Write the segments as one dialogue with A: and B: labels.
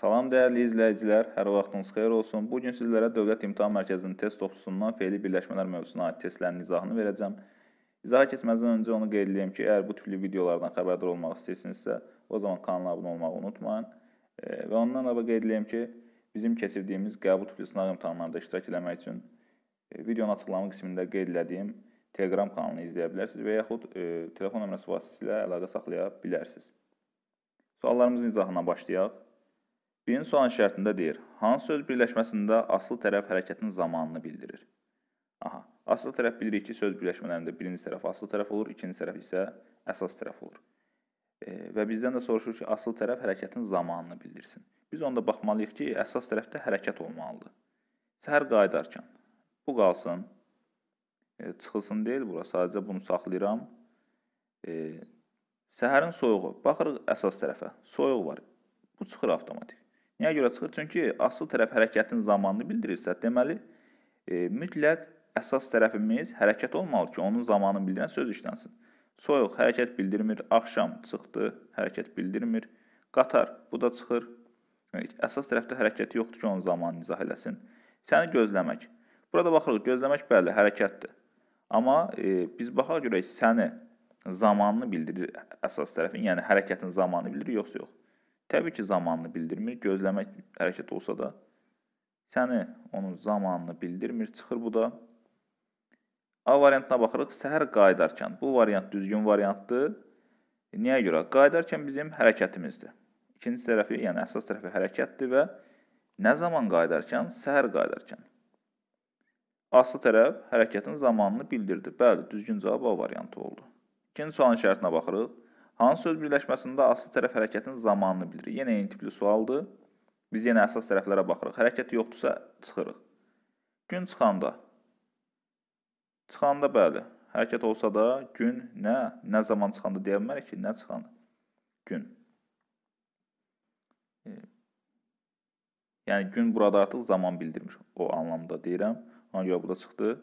A: Salam dəyərli izləyicilər, hər vaxtınız xeyir olsun. Bu gün sizlərə Dövlət İmtahan Mərkəzinin test toplusundan fe'li birləşmələr mövzusuna aid testlərin izahını verəcəm. İzaha keçməzdən öncə onu qeyd edeyim ki, əgər bu tipli videolardan xəbərdar olmaq istəyirsinizsə, o zaman kanala abunə olmağı unutmayın. E, və ondan əlavə qeyd edeyim ki, bizim keçirdiyimiz qəbul tipli sınaq imtahanlarında iştirak etmək üçün e, videonun açıqlama qismində qeyd etdiyim Telegram kanalını izləyə bilərsiniz və yaxud e, telefon nömrəsi vasitəsilə əlaqə saxlaya bilərsiniz. Suallarımızın izahına başlayaq. Birinci sualın şərtində deyir, hansı söz birləşməsində aslı tərəf hərəkətin zamanını bildirir? Aha, aslı tərəf bilirik ki, söz birləşmələrində birinci tərəf aslı tərəf olur, ikinci tərəf isə əsas tərəf olur. E, və bizdən də soruşur ki, aslı tərəf hərəkətin zamanını bildirsin. Biz onda baxmalıyıq ki, əsas tərəfdə hərəkət olmalıdır. Səhər qayıdarkən bu qalsın, e, çıxılsın deyil bura, sadəcə bunu saxlayıram. E, səhərin soyuğu, baxırıq əsas tərəfə, soyuq var, bu çıxır avtomatik. Niyə görə çıxır? Çünki asıl tərəf hərəkətin zamanını bildirirsə, deməli e, mütləq əsas tərəfimiz hərəkət olmalı ki, onun zamanını bildirən söz işlənsin. Soyuq hərəkət bildirmir, axşam çıxdı, hərəkət bildirmir. Qatar, bu da çıxır. Əsas tərəfdə hərəkəti yoxdur ki, onun zamanını izah eləsin. Səni gözləmək. Burada baxırıq, gözləmək bəli, hərəkətdir. Amma e, biz baxaq görək səni zamanını bildirir əsas tərəfin, yəni hərəkətin zamanını bildirir, yoxsa yox. Təbii ki, zamanını bildirmir. Gözləmək hərəkət olsa da səni onun zamanını bildirmir. Çıxır bu da. A variantına baxırıq. Səhər qayıdarkən. Bu variant düzgün variantdır. Niyə görə? Qayıdarkən bizim hərəkətimizdir. İkinci tərəfi, yəni əsas tərəfi hərəkətdir və nə zaman qayıdarkən? Səhər qayıdarkən. Aslı tərəf hərəkətin zamanını bildirdi. Bəli, düzgün cavab A variantı oldu. İkinci sualın şərtinə baxırıq. Hansı söz birləşməsində aslı tərəf hərəkətin zamanını bildirir? Yenə eyni tipli sualdır. Biz yenə əsas tərəflərə baxırıq. Hərəkət yoxdursa çıxırıq. Gün çıxanda. Çıxanda bəli. Hərəkət olsa da gün nə, nə zaman çıxanda deyə bilmərik ki, nə çıxanda. Gün. E, yəni gün burada artıq zaman bildirmiş. O anlamda deyirəm. Ona görə bu da çıxdı.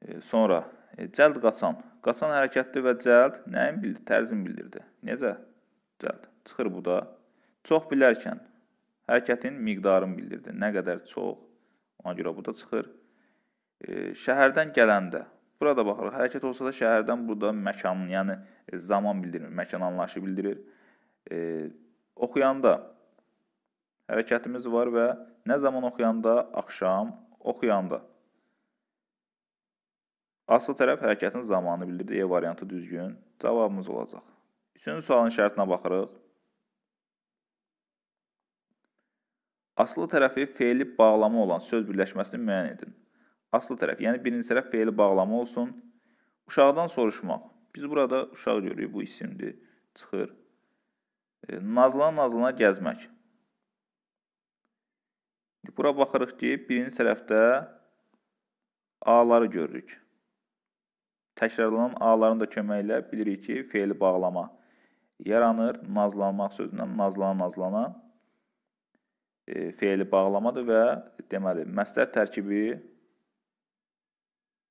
A: E, sonra cəld qaçan. Qaçan hərəkətli və cəld nəyin bildir? Tərzin bildirdi. Necə? Cəld. Çıxır bu da. Çox bilərkən hərəkətin miqdarını bildirdi. Nə qədər çox. Ona görə bu da çıxır. E, şəhərdən gələndə burada baxırıq. Hərəkət olsa da şəhərdən burada məkanın, yəni e, zaman bildirir, məkan anlayışı bildirir. E, oxuyanda hərəkətimiz var və nə zaman oxuyanda? Axşam oxuyanda. Asıl tərəf hərəkətin zamanını bildirdi. E variantı düzgün. Cavabımız olacaq. Üçüncü sualın şərtinə baxırıq. Aslı tərəfi fe'li bağlama olan söz birləşməsini müəyyən edin. Aslı tərəf, yəni birinci tərəf fe'li bağlama olsun. Uşaqdan soruşmaq. Biz burada uşaq görürük, bu isimdir, çıxır. E, nazlana-nazlana gəzmək. Bura baxırıq ki, birinci tərəfdə A-ları görürük. Təkrarlanan A-ların da köməyi ilə bilirik ki, fe'li bağlama yaranır. Nazlanmaq sözündən nazlana-nazlana e, fe'li bağlamadır və deməli, məsdər tərkibi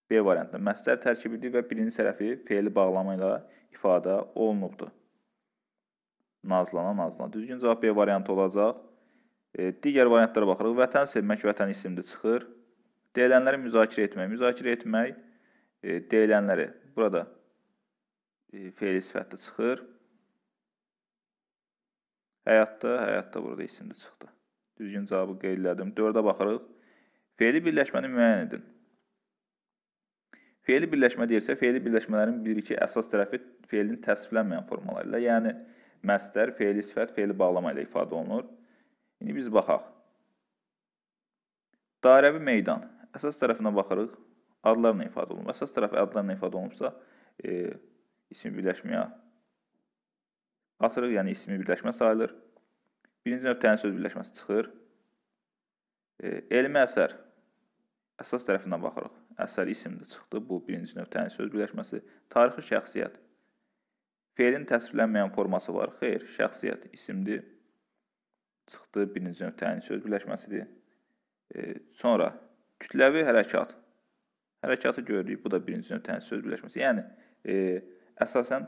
A: B variantında məsdər tərkibidir və birinci tərəfi fe'li bağlama ilə ifadə olunubdur. Nazlana-nazlana. Düzgün cavab B variantı olacaq. E, digər variantlara baxırıq. Vətən sevmək vətən isimli çıxır. Deyilənləri müzakirə etmək. Müzakirə etmək deyilənləri burada e, fe'li sifətdə çıxır. Həyatda, həyatda burada isimdə çıxdı. Düzgün cavabı qeyd elədim. 4-ə baxırıq. Fe'li birləşməni müəyyən edin. Fe'li birləşmə deyirsə, fe'li birləşmələrin biri ki, əsas tərəfi fe'lin təsvirlənməyən formaları ilə, yəni məsdər, fe'li sifət, fe'li bağlama ilə ifadə olunur. İndi biz baxaq. Dairəvi meydan. Əsas tərəfinə baxırıq adlarla ifadə olunur. Əsas tərəf adlarla ifadə olunubsa, e, ismi birləşməyə atırıq, yəni ismi birləşmə sayılır. Birinci növ təyin söz birləşməsi çıxır. E, elmi əsər əsas tərəfindən baxırıq. Əsər isimdə çıxdı. Bu birinci növ təyin söz birləşməsi. Tarixi şəxsiyyət. Feilin təsvirlənməyən forması var. Xeyr, şəxsiyyət isimdir. Çıxdı. Birinci növ təyin söz birləşməsidir. E, sonra kütləvi hərəkat. Hərəkatı görürük. Bu da birinci növ tənis söz birləşməsi. Yəni e, əsasən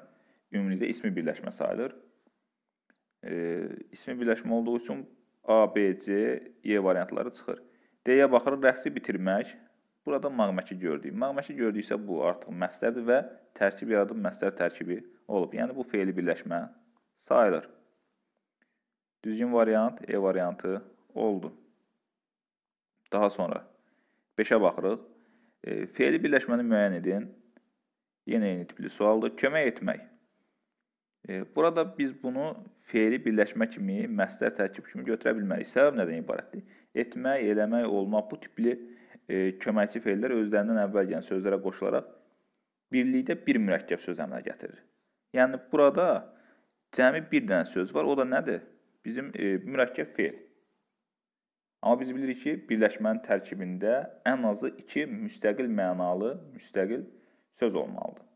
A: ümumilikdə ismi birləşmə sayılır. e, ismi birləşmə olduğu üçün A, B, C, E variantları çıxır. D-yə baxırıq rəqsi bitirmək. Burada mağməki gördük. Mağməki gördüksə bu artıq məstərdir və tərkib yaradıb məstər tərkibi olub. Yəni bu feili birləşmə sayılır. Düzgün variant E variantı oldu. Daha sonra 5-ə baxırıq. E, feili birləşməni müəyyən edin. Yenə eyni tipli sualdır. Kömək etmək. E, burada biz bunu feili birləşmə kimi, məstər tərkib kimi götürə bilmərik. Səbəb nədən ibarətdir? Etmək, eləmək, olmaq bu tipli e, köməkçi feillər özlərindən əvvəl gələn sözlərə qoşularaq birlikdə bir mürəkkəb söz əmələ gətirir. Yəni burada cəmi bir dənə söz var. O da nədir? Bizim e, mürəkkəb feil. Amma biz bilirik ki, birləşmənin tərkibində ən azı 2 müstəqil mənalı, müstəqil söz olmalıdır.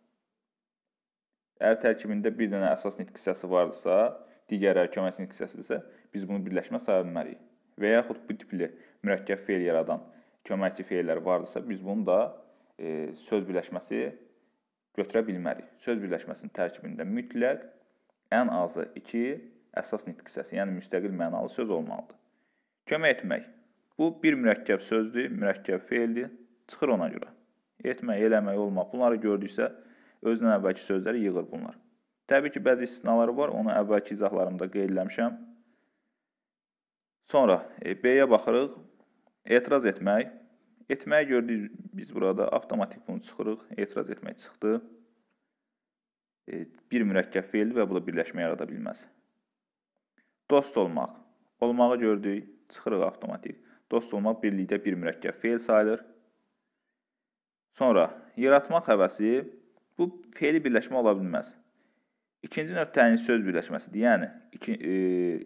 A: Əgər tərkibində bir dənə əsas nitq hissəsi varsa, digərləri köməkçi nitq hissəsidirsə, biz bunu birləşmə saya bilmərik. Və yaxud bu tipli mürəkkəb feil yaradan köməkçi feillər varsa, biz bunu da e, söz birləşməsi götürə bilmərik. Söz birləşməsinin tərkibində mütləq ən azı 2 əsas nitq hissəsi, yəni müstəqil mənalı söz olmalıdır. Kömək etmək. Bu bir mürəkkəb sözdür, mürəkkəb feildir. Çıxır ona görə. Etmək, eləmək, olmaq. Bunları gördüksə özündən əvvəlki sözləri yığır bunlar. Təbii ki, bəzi istisnaları var. Onu əvvəlki izahlarımda qeyd etmişəm. Sonra e, B-yə baxırıq. Etiraz etmək. Etməyi gördük biz burada avtomatik bunu çıxırıq. Etiraz etmək çıxdı. E, bir mürəkkəb feildir və bu da birləşmə yarada bilməz. Dost olmaq. Olmağı gördük çıxırıq avtomatik. Dost olmaq birlikdə bir mürəkkəb feil sayılır. Sonra yaratmaq həvəsi bu feili birləşmə ola bilməz. İkinci növ təyin söz birləşməsidir. Yəni iki, e,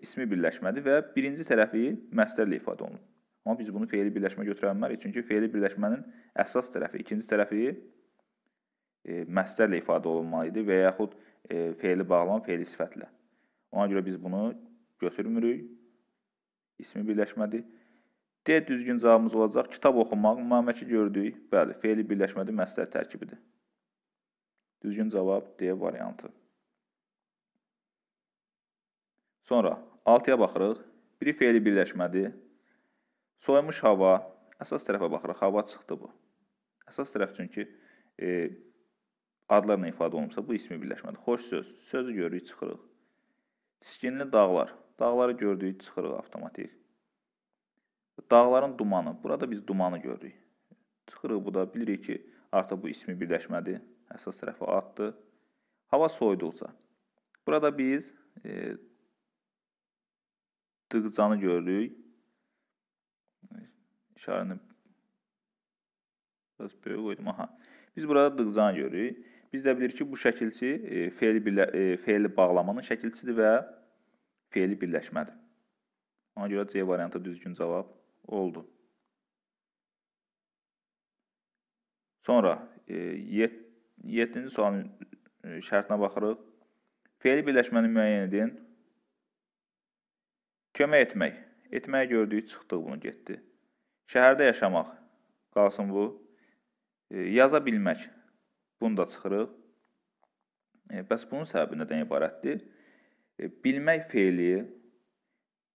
A: ismi birləşmədir və birinci tərəfi məstərlə ifadə olunur. Amma biz bunu feili birləşmə götürə bilmərik, çünki feili birləşmənin əsas tərəfi, ikinci tərəfi e, məstərlə ifadə olunmalı idi və yaxud e, feili bağlanan feili sifətlə. Ona görə biz bunu götürmürük ismi birləşmədir. D düzgün cavabımız olacaq. Kitab oxumaq, müəmməki gördük. Bəli, feili birləşmədir, məsləhət tərkibidir. Düzgün cavab D variantı. Sonra 6-ya baxırıq. Biri feili birləşmədir. Soymuş hava. Əsas tərəfə baxırıq. Hava çıxdı bu. Əsas tərəf çünki e, adlarla ifadə olunubsa bu ismi birləşmədir. Xoş söz. Sözü görürük, çıxırıq. Tiskinli dağlar. Dağları gördük, çıxırıq avtomatik. Dağların dumanı. Burada biz dumanı görürük. Çıxırıq bu da bilirik ki, artıq bu ismi birləşmədir. Əsas tərəfi addır. Hava soyuduqca. Burada biz e, dıqcanı görürük. İşarəni biraz böyük qoydum. Aha. Biz burada dıqcanı görürük. Biz də bilirik ki, bu şəkilçi e, birlə, e, feili bağlamanın şəkilçisidir və feili birləşmədir. Ona görə C variantı düzgün cavab oldu. Sonra 7-ci e, sualın e, şərtinə baxırıq. Feili birləşməni müəyyən edin. Kömək etmək. Etməyi gördük, çıxdıq bunu, getdi. Şəhərdə yaşamaq. Qalsın bu. E, yaza bilmək. Bunu da çıxırıq. Bəs bunun səbəbi nədən ibarətdir? E, bilmək feili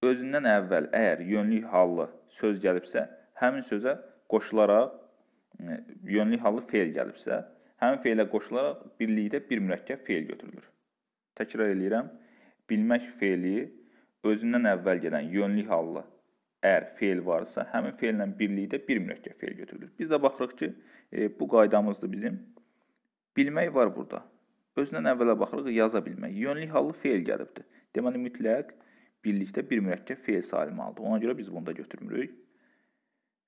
A: özündən əvvəl əgər yönlük hallı söz gəlibsə, həmin sözə qoşularaq e, yönlük hallı feil gəlibsə, həmin feilə qoşularaq birlikdə bir mürəkkəb feil götürülür. Təkrar eləyirəm. Bilmək feili özündən əvvəl gələn yönlük hallı əgər feil varsa, həmin feillə birlikdə bir mürəkkəb feil götürülür. Biz də baxırıq ki, e, bu qaydamızdır bizim. Bilmək var burada. Özündən əvvələ baxırıq, yaza bilmək. Yönlük hallı feil gəlibdir. Deməli, mütləq birlikdə bir mürəkkəb feil sayılmalıdır. Ona görə biz bunu da götürmürük.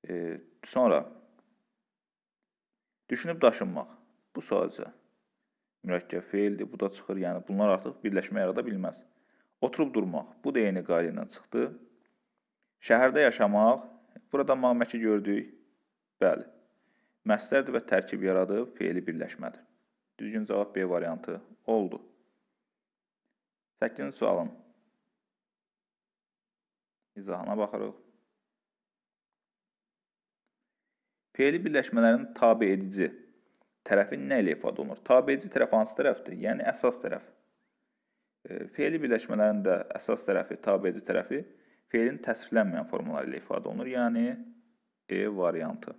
A: E, sonra düşünüb daşınmaq. Bu sadəcə mürəkkəb feildir. Bu da çıxır. Yəni bunlar artıq birləşmə yarada bilməz. Oturub durmaq. Bu da eyni qayda çıxdı. Şəhərdə yaşamaq. Burada məqməki gördük. Bəli. Məstərdir və tərkib yaradıb feili birləşmədir. Düzgün cavab B variantı oldu. 8-ci sualın izahına baxırıq. Fe'li birləşmələrin tabe edici tərəfi nə ilə ifadə olunur? Tabe edici tərəf hansı tərəfdir? Yəni əsas tərəf. E, fe'li birləşmələrin də əsas tərəfi, tabeci tərəfi fe'lin təsvirlənməyən formaları ilə ifadə olunur, yəni E variantı.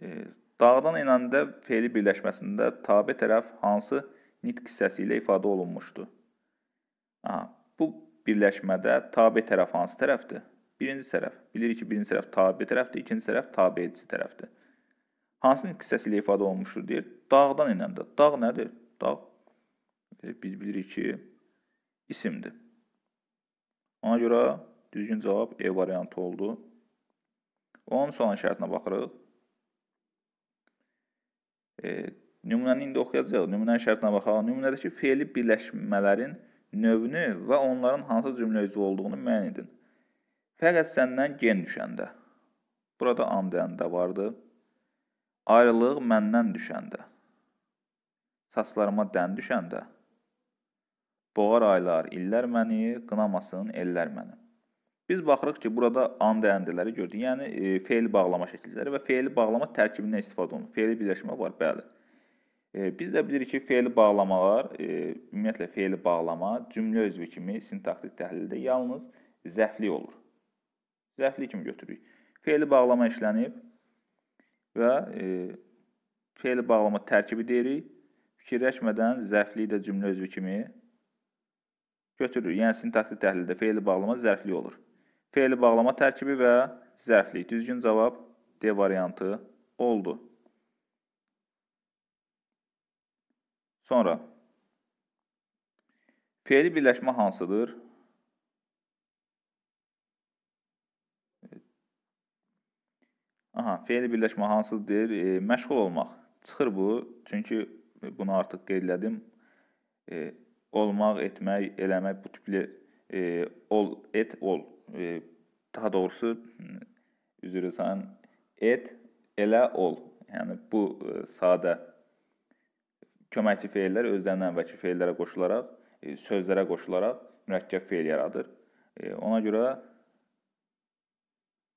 A: E, dağdan enəndə fe'li birləşməsində tabe tərəf hansı nitq hissəsi ilə ifadə olunmuşdur? Aha, bu birləşmədə tabe tərəf hansı tərəfdir? Birinci tərəf. Bilirik ki, birinci tərəf tabe tərəfdir, ikinci tərəf tabe edici tərəfdir. Hansı nitq hissəsi ilə ifadə olunmuşdur deyir? Dağdan enəndə. Dağ nədir? Dağ e, biz bilirik ki, isimdir. Ona görə düzgün cavab E variantı oldu. Onun son şərtinə baxırıq. E, nümunəni indi oxuyacağıq. Nümunənin şərtinə baxaq. Nümunədəki fe'li birləşmələrin növünü və onların hansı cümlə üzvü olduğunu müəyyən edin. Fəqət səndən gen düşəndə. Burada and deyəndə vardı. Ayrılıq məndən düşəndə. Saçlarıma dən düşəndə. Boğar aylar, illər məni, qınamasın ellər məni. Biz baxırıq ki, burada and deyəndələri gördük. Yəni e, fe'l bağlama şəkilləri və fe'li bağlama tərkibindən istifadə olunur. Fe'li birləşmə var, bəli. E, biz də bilirik ki, fe'li bağlamalar, e, ümumiyyətlə fe'li bağlama cümlə özvü kimi sintaktik təhlildə yalnız zəfli olur. Zəfli kimi götürürük. Fe'li bağlama işlənib və e, fe'li bağlama tərkibi deyirik. Fikirləşmədən zərfliyi də cümlə özvü kimi götürürük. Yəni sintaktik təhlildə fe'li bağlama zərfli olur. Fe'li bağlama tərkibi və zərflik. Düzgün cavab D variantı oldu. Sonra fe'li birləşmə hansıdır? Aha, fe'li birləşmə hansıdır? E, məşğul olmaq. Çıxır bu. Çünki bunu artıq qeyd elədim. E, olmaq, etmək, eləmək bu tipli e, ol, et, ol e, daha doğrusu üzr istəyirəm, et, elə ol. Yəni bu e, sadə köməkçi feillər özlərindən əvvəlki feillərə qoşularaq, e, sözlərə qoşularaq mürəkkəb feil yaradır. Ona görə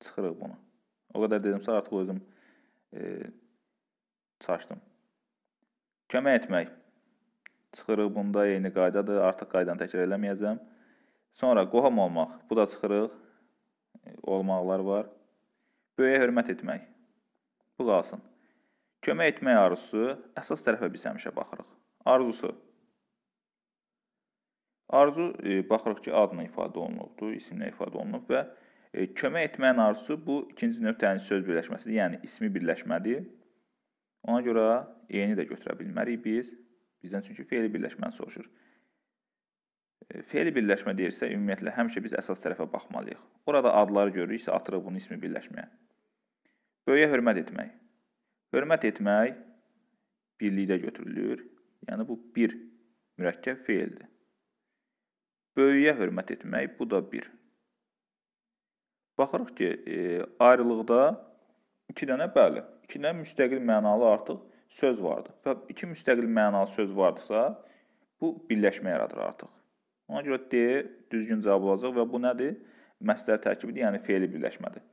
A: çıxırıq bunu. O qədər dedimsə artıq özüm e, çaşdım. Kömək etmək. Çıxırıq bunda eyni qaydadır. Artıq qaydanı təkrar eləməyəcəm. Sonra qohum olmaq. Bu da çıxırıq. Olmaqlar var. Böyüyə hörmət etmək. Bu qalsın. Kömək etmək arzusu əsas tərəfə biz həmişə baxırıq. Arzusu. Arzu e, baxırıq ki, adla ifadə olunubdur, isimlə ifadə olunub və e, kömək etməyin arzusu bu ikinci növ tənis söz birləşməsidir, yəni ismi birləşmədir. Ona görə eyni də götürə bilmərik biz. Bizdən çünki fe'li birləşməni soruşur. Fe'li birləşmə deyirsə, ümumiyyətlə həmişə biz əsas tərəfə baxmalıyıq. Orada adları görürüksə, atırıq bunun ismi birləşməyə. Böyüyə hörmət etmək. Hörmət etmək birlikdə götürülür. Yəni bu bir mürəkkəb feildir. Böyüyə hörmət etmək bu da bir. Baxırıq ki, e, ayrılıqda iki dənə bəli, iki dənə müstəqil mənalı artıq söz vardır. Və iki müstəqil mənalı söz vardısa, bu birləşmə yaradır artıq. Ona görə D düzgün cavab olacaq və bu nədir? Məsdər tərkibidir, yəni fe'li birləşmədir.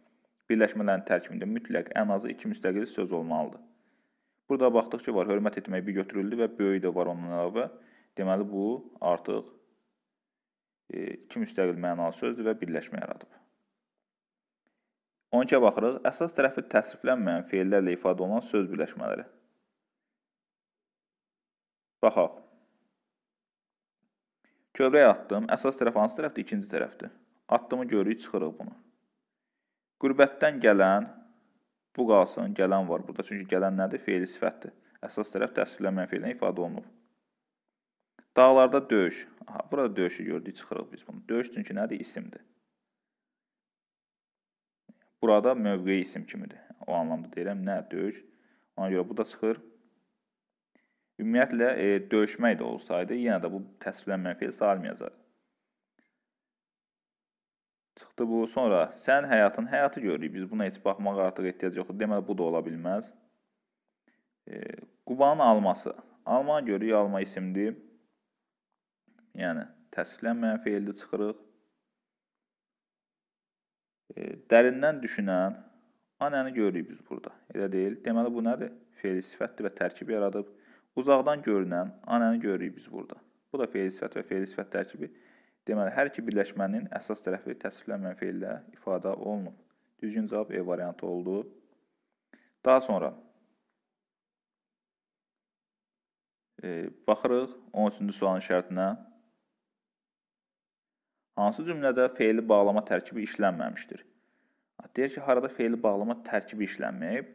A: Birləşmələrin tərkibində mütləq ən azı iki müstəqil söz olmalıdır. Burada baxdıq ki, var hörmət etmək bir götürüldü və böyük də var ondan əlavə. Deməli bu artıq e, iki müstəqil mənalı sözdür və birləşmə yaradıb. 12-yə baxırıq. Əsas tərəfi təsriflənməyən feillərlə ifadə olunan söz birləşmələri. Baxaq. Kövrəyə atdım. Əsas tərəf hansı tərəfdir? İkinci tərəfdir. Atdımı görürük, çıxırıq bunu. Qürbətdən gələn, bu qalsın, gələn var burada. Çünki gələn nədir? Feili sifətdir. Əsas tərəf təsvirlənməyən feillə ifadə olunub. Dağlarda döyüş. Aha, burada döyüşü gördük, çıxırıq biz bunu. Döyüş çünki nədir? İsimdir. Burada mövqe isim kimidir. O anlamda deyirəm, nə döyüş. Ona görə bu da çıxır. Ümumiyyətlə e, döyüşmək də olsaydı, yenə də bu təsvirlənməyən feil sayılmayacaq. Çıxdı bu. Sonra sən həyatın, həyatı görürük. Biz buna heç baxmağa artıq ehtiyac yoxdur. Deməli bu da ola bilməz. E, Qubanın alması. Almanı görürük, alma isimdir. Yəni təsvirlənməyən feildə çıxırıq. E, dərindən düşünən anəni görürük biz burada. Elə deyil. Deməli bu nədir? Feil sifətdir və tərkibi yaradıb. Uzaqdan görünən anəni görürük biz burada. Bu da feil sifət və feil sifət tərkibi. Deməli, hər iki birləşmənin əsas tərəfi təsvirlənməyən feillə ifadə olunub. Düzgün cavab E variantı oldu. Daha sonra e, baxırıq 13-cü sualın şərtinə. Hansı cümlədə feili bağlama tərkibi işlənməmişdir? Deyir ki, harada feili bağlama tərkibi işlənməyib.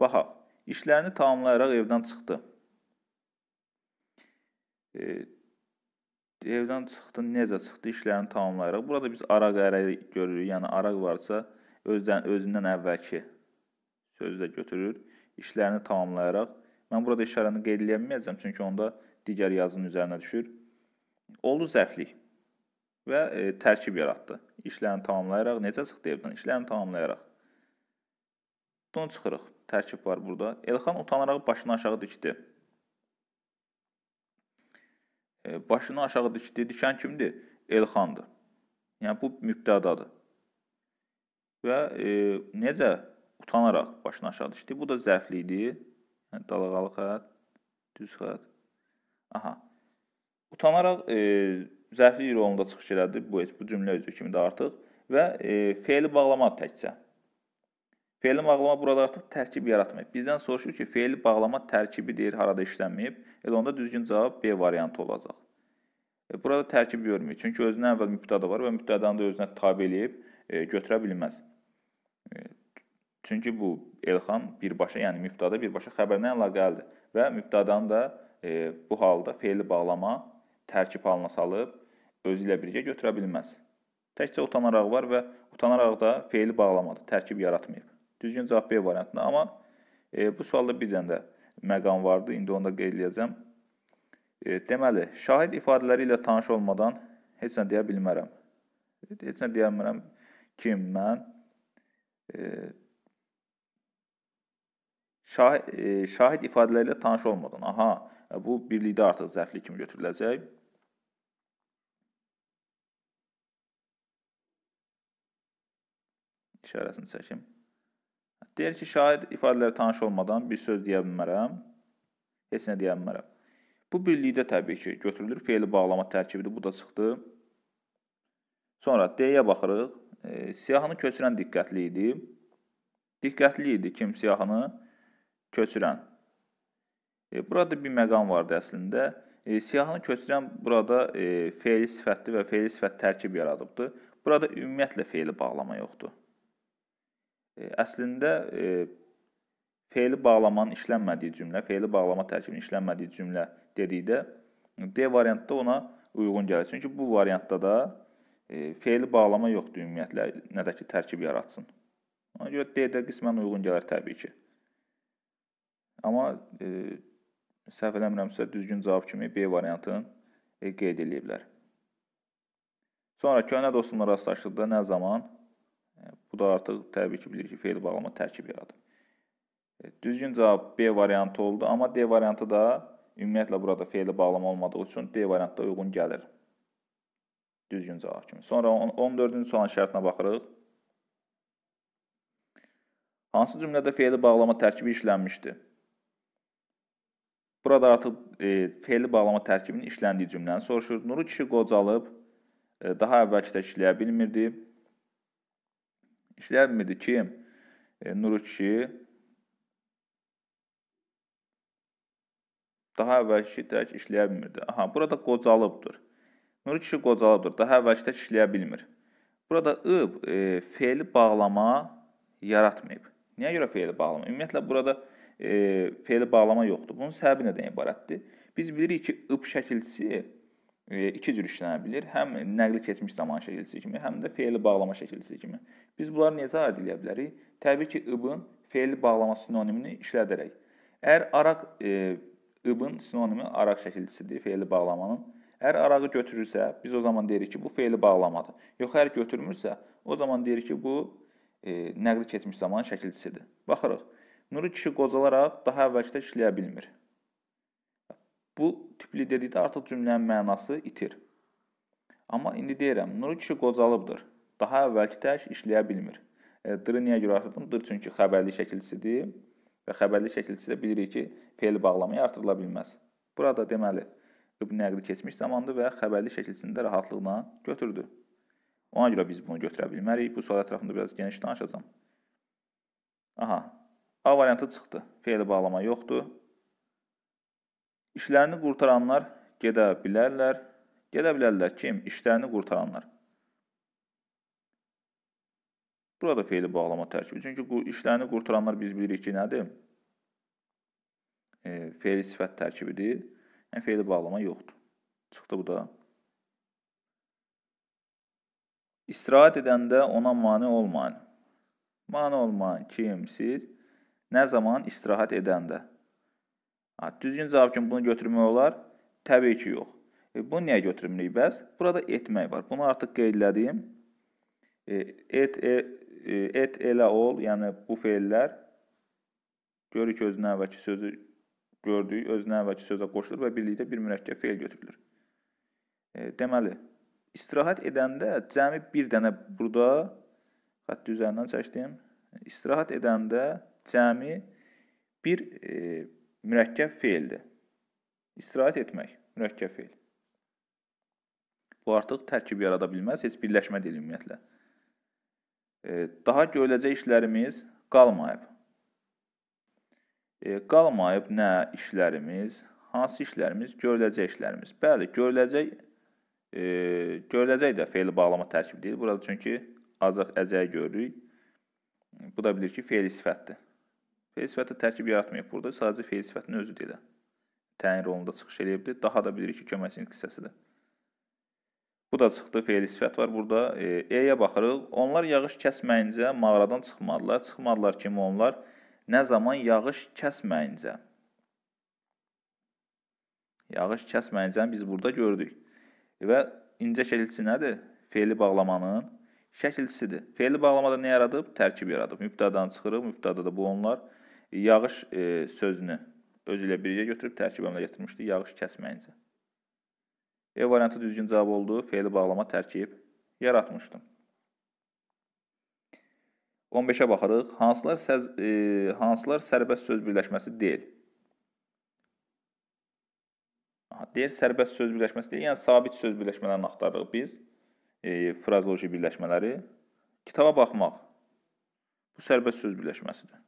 A: Baxaq, işlərini tamamlayaraq evdən çıxdı. E, evdən çıxdı, necə çıxdı? İşlərini tamamlayaraq. Burada biz araq ərəyi görürük. Yəni araq varsa, özdən özündən əvvəlki sözdə götürür. İşlərini tamamlayaraq. Mən burada işarəni qeyd edə bilməyəcəm, çünki onda digər yazının üzərinə düşür. Oldu zərflik və e, tərkib yaratdı. İşlərini tamamlayaraq necə çıxdı evdən? İşlərini tamamlayaraq. Bunu çıxırıq. Tərkib var burada. Elxan utanaraq başını aşağı dikdi. E, başını aşağı dikdi. Dikən kimdir? Elxandır. Yəni bu mübtədadır. Və e, necə utanaraq başını aşağı dikdi? Bu da zərfli idi. Yəni dalğalı xətt, düz xətt. Aha. Utanaraq e, zərfli rolunda çıxış elədi. Bu bu cümlə özü kimi də artıq və e, feili bağlama təkcə. Feili bağlama burada artıq tərkib yaratmayıb. Bizdən soruşur ki, feili bağlama tərkibi deyir, harada işlənməyib. Elə onda düzgün cavab B variantı olacaq. E, burada tərkib görməyib. Çünki özündən əvvəl mübtəda var və mübtədanı da özünə tabe eləyib e, götürə bilməz. E, çünki bu Elxan birbaşa, yəni mübtada birbaşa xəbərlə əlaqəlidir və mübtadanı da e, bu halda feili bağlama tərkib halına salıb özü ilə birgə götürə bilməz. Təkcə utanaraq var və utanaraq da feili bağlamadı, tərkib yaratmayıb. Düzgün cavab B variantında, amma e, bu sualda bir dənə də məqam vardı, indi onu da qeyd edəcəm. E, deməli, şahid ifadələri ilə tanış olmadan heç nə deyə bilmərəm. Heç nə deyə bilmərəm. Kim? Mən. E, şahid, e, şahid ifadələri ilə tanış olmadan. Aha, bu birlikdə artıq zərfli kimi götürüləcək. işarəsini çəkim. Deyir ki, şahid ifadələri tanış olmadan bir söz deyə bilmərəm, heç nə deyə bilmərəm. Bu birlikdə təbii ki, götürülür. Feili bağlama tərkibidir. Bu da çıxdı. Sonra D-yə baxırıq. E, siyahını köçürən diqqətli idi. Diqqətli idi kim siyahını köçürən. E, burada bir məqam vardı əslində. E, siyahını köçürən burada e, feili sifətli və feili sifət tərkib yaradıbdı. Burada ümumiyyətlə feili bağlama yoxdur. Əslində feili bağlamanın işlənmədiyi cümlə, feili bağlama tərkibinin işlənmədiyi cümlə dedikdə D variantda ona uyğun gəlir. Çünki bu variantda da feili bağlama yoxdur ümumiyyətlə, nə də ki tərkib yaratsın. Ona görə D-də qismən uyğun gəlir təbii ki. Amma e, səhv eləmirəmsə düzgün cavab kimi B variantını e, qeyd eləyiblər. Sonra köhnə dostumla rastlaşdıqda nə zaman Bu da artıq təbii ki, bilir ki, feil bağlama tərkib yaradır. E, düzgün cavab B variantı oldu, amma D variantı da ümumiyyətlə burada feili bağlama olmadığı üçün D variantı da uyğun gəlir. Düzgün cavab kimi. Sonra 14-cü sualın şərtinə baxırıq. Hansı cümlədə feili bağlama tərkibi işlənmişdir? Burada artıq e, feili bağlama tərkibinin işləndiyi cümləni soruşur. Nuru kişi qocalıb, e, daha əvvəlki tək işləyə bilmirdi. İşləyə bilmirdi ki, e, Nuru kişi daha əvvəlki tək işləyə bilmirdi. Aha, burada qocalıbdır. Nuru kişi qocalıbdır. Daha əvvəlki tək işləyə bilmir. Burada ıb e, feili bağlama yaratmayıb. Niyə görə feili bağlama? Ümumiyyətlə burada e, feili bağlama yoxdur. Bunun səbəbi nədən ibarətdir? Biz bilirik ki, ıb şəkilçisi iki cür işlənə bilir. Həm nəqli keçmiş zaman şəkilçisi kimi, həm də feili bağlama şəkilçisi kimi. Biz bunları necə ayırd edə bilərik? Təbii ki, ıb-ın feili bağlama sinonimini işlədərək. Əgər araq e, ıb-ın sinonimi araq şəkilçisidir, feili bağlamanın. Əgər arağı götürürsə, biz o zaman deyirik ki, bu feili bağlamadır. Yox, əgər götürmürsə, o zaman deyirik ki, bu e, nəqli keçmiş zaman şəkilçisidir. Baxırıq. Nuru kişi qocalaraq daha əvvəlkidə işləyə bilmir. Bu tipli dedikdə artıq cümlənin mənası itir. Amma indi deyirəm, Nuru kişi qocalıbdır. Daha əvvəlki tək işləyə bilmir. E, D-ı niyə görə artırdım? D çünki xəbərli şəkilçisidir və xəbərli şəkilçisi də bilirik ki, feil bağlamaya artırıla bilməz. Burada deməli, bu nəqli keçmiş zamandır və xəbərli şəkilsində rahatlıqla götürdü. Ona görə biz bunu götürə bilmərik. Bu sual ətrafında biraz geniş danışacağam. Aha. A variantı çıxdı. Fe'li bağlama yoxdur. İşlərini qurtaranlar gedə bilərlər. Gedə bilərlər kim? İşlərini qurtaranlar. Burada fe'li bağlama tərkibi. Çünki bu işlərini qurtaranlar biz bilirik ki, nədir? E, fe'li sifət tərkibidir. Yəni fe'li bağlama yoxdur. Çıxdı bu da. İstirahət edəndə ona mane olmayın. Mane olmayın kim? Siz. Nə zaman? İstirahət edəndə. Düzgün cavab kimi bunu götürmək olar? Təbii ki, yox. E, bunu niyə götürmürük bəs? Burada etmək var. Bunu artıq qeydlədim. E, et, e, e, et, elə ol, yəni bu feillər görük özünə əvvəlki sözü gördük, özünə əvvəlki sözə qoşulur və birlikdə bir mürəkkəb feil götürülür. E, deməli, istirahət edəndə cəmi bir dənə burada xətt üzərindən çəkdim. İstirahət edəndə cəmi bir e, mürəkkəb feildir. İstirahət etmək, mürəkkəb feil. Bu artıq tərkib yarada bilməz, heç birləşmə deyil ümumiyyətlə. E, daha görüləcək işlərimiz qalmayıb. E, qalmayıb nə işlərimiz, hansı işlərimiz, görüləcək işlərimiz. Bəli, görüləcək e, görüləcək də fe'li bağlama tərkibi deyil. Burada çünki acaq əzəyi görürük. Bu da bilir ki, fe'li sifətdir. Fe'li sifətdə tərkib yaratmayıb burada. Sadəcə fe'li sifətin özüdür elə. Təyin rolunda çıxış eləyə bilər. Daha da bilirik ki, köməkçinin hissəsidir. Bu da çıxdı, fe'li sifət var burada. E-yə baxırıq. Onlar yağış kəsməyincə mağaradan çıxmadılar. Çıxmadılar kimi onlar nə zaman yağış kəsməyincə. Yağış kəsməyincə biz burada gördük. Və incə şəkilçisi nədir? Fe'li bağlamanın şəkilçisidir. Fe'li bağlamada nə yaradıb? Tərkib yaradıb. Mübtədadan çıxırıq. Mübtədada bu onlar yağış e, sözünü özü ilə birgə götürüb tərkib əmələ gətirmişdi. Yağış kəsməyincə. E variantı düzgün cavab oldu. Fe'li bağlama tərkib yaratmışdım. 15-ə baxırıq. Hansılar səz, e, hansılar sərbəst söz birləşməsi deyil? deyir, sərbəst söz birləşməsi deyil, yəni sabit söz birləşmələrini axtarırıq biz. E, frazoloji birləşmələri. Kitaba baxmaq. Bu sərbəst söz birləşməsidir.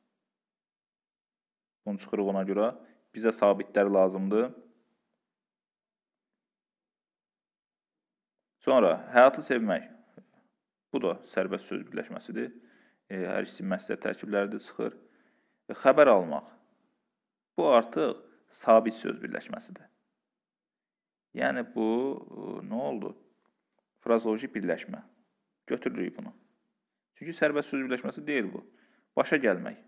A: Bunu çıxırıq ona görə. Bizə sabitlər lazımdır. Sonra həyatı sevmək. Bu da sərbəst söz birləşməsidir. E, hər ikisi məsələ tərkibləridir, çıxır. Və xəbər almaq. Bu artıq sabit söz birləşməsidir. Yəni bu nə oldu? Frazoloji birləşmə. Götürürük bunu. Çünki sərbəst söz birləşməsi deyil bu. Başa gəlmək.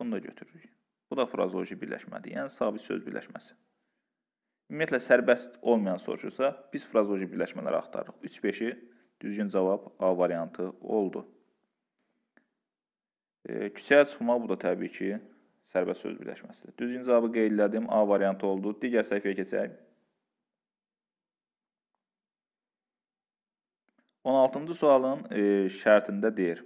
A: Bunu da götürürük. Bu da frazoloji birləşmədir. Yəni sabit söz birləşməsi. Ümumiyyətlə sərbəst olmayan soruşursa, biz frazoloji birləşmələri axtarırıq. 3-5-i düzgün cavab A variantı oldu. E, küçəyə çıxmaq bu da təbii ki, sərbəst söz birləşməsidir. Düzgün cavabı qeydlədim. A variantı oldu. Digər səhifəyə keçək. 16-cı sualın e, şərtində deyir.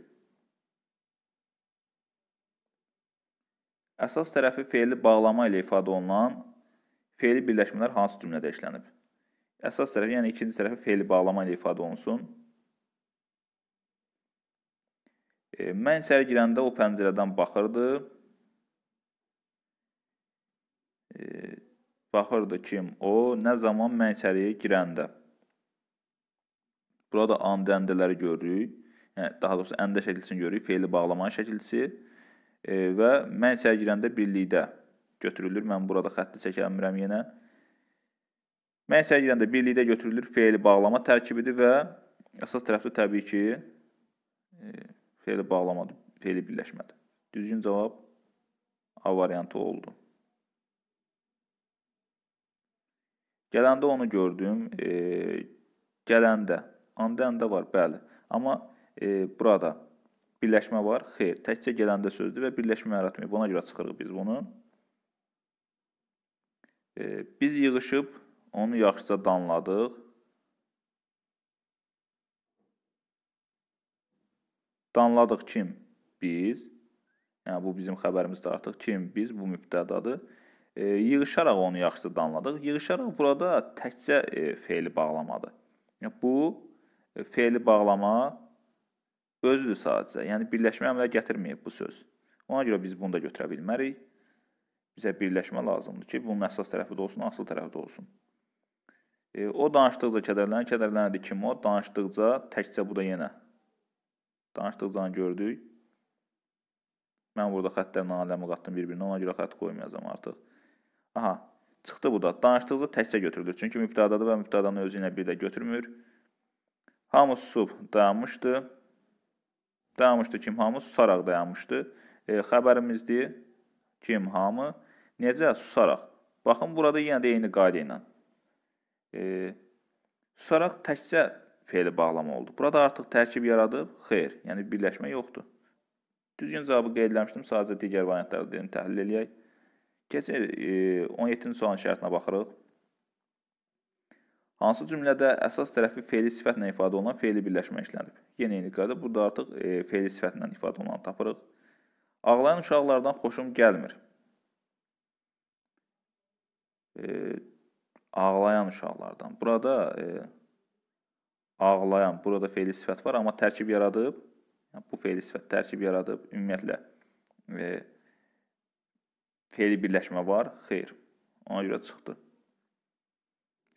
A: Əsas tərəfi fe'li bağlama ilə ifadə olunan fe'li birləşmələr hansı cümlədə işlənib? Əsas tərəfi, yəni ikinci tərəfi fe'li bağlama ilə ifadə olunsun. E, mən içəri girəndə o pəncərədən baxırdı. E, baxırdı kim? O, nə zaman mən içəriyə girəndə? Burada and əndələri görürük. Yəni, daha doğrusu əndə şəkilçisini görürük. Fe'li bağlamanın şəkilçisi e, və mən içəri girəndə birlikdə götürülür. Mən burada xətti çəkəmirəm yenə. Mən içəri girəndə birlikdə götürülür. Fe'li bağlama tərkibidir və əsas tərəfdə təbii ki, e, fe'li bağlamadır, fe'li birləşmədir. Düzgün cavab A variantı oldu. Gələndə onu gördüm. E, gələndə Anda-anda var, bəli. Amma e, burada birləşmə var. Xeyr, təkcə gələndə sözdür və birləşmə yaratmayıb. Ona görə çıxırıq biz bunu. E, biz yığışıb onu yaxşıca danladıq. Danladıq kim? Biz. Yəni bu bizim xəbərimizdir artıq. Kim? Biz. Bu mübtədadır. e, yığışaraq onu yaxşı danladıq. Yığışaraq burada təkcə e, feili bağlamadır. Yəni bu e, feili bağlama özüdür sadəcə. Yəni birləşmə əmələ gətirməyib bu söz. Ona görə biz bunu da götürə bilmərik. Bizə birləşmə lazımdır ki, bunun əsas tərəfi də olsun, asıl tərəfi də olsun. E, o danışdıqca kədərlənir, kədərlənirdi kim o? Danışdıqca təkcə bu da yenə. Danışdıqca gördük. Mən burada xəttlərlə aləmi qatdım bir-birinə, ona görə xətt qoymayacağam artıq. Aha, çıxdı bu da. Danışdıqca təkcə götürülür. Çünki mübtədadır və mübtədanı özü ilə bir də götürmür. Hamı susub dayanmışdı. Dayanmışdı kim? Hamı susaraq dayanmışdı. E, xəbərimizdir. Kim? Hamı. Necə? Susaraq. Baxın, burada yenə də eyni qayda ilə. E, susaraq təkcə feili bağlama oldu. Burada artıq tərkib yaradıb? Xeyr, yəni birləşmə yoxdur. Düzgün cavabı qeyd etmişdim, sadəcə digər variantları dedim, təhlil eləyək. Keçək e, 17-ci sualın şərtinə baxırıq. Hansı cümlədə əsas tərəfi feili sifətlə ifadə olunan feili birləşmə işlənib? Yenə eyni qayda, burada artıq e, feili sifətlə ifadə olunan tapırıq. Ağlayan uşaqlardan xoşum gəlmir. E, ağlayan uşaqlardan. Burada e, ağlayan, burada feili sifət var, amma tərkib yaradıb. Yəni, bu feili sifət tərkib yaradıb. Ümumiyyətlə e, feili birləşmə var? Xeyr. Ona görə çıxdı.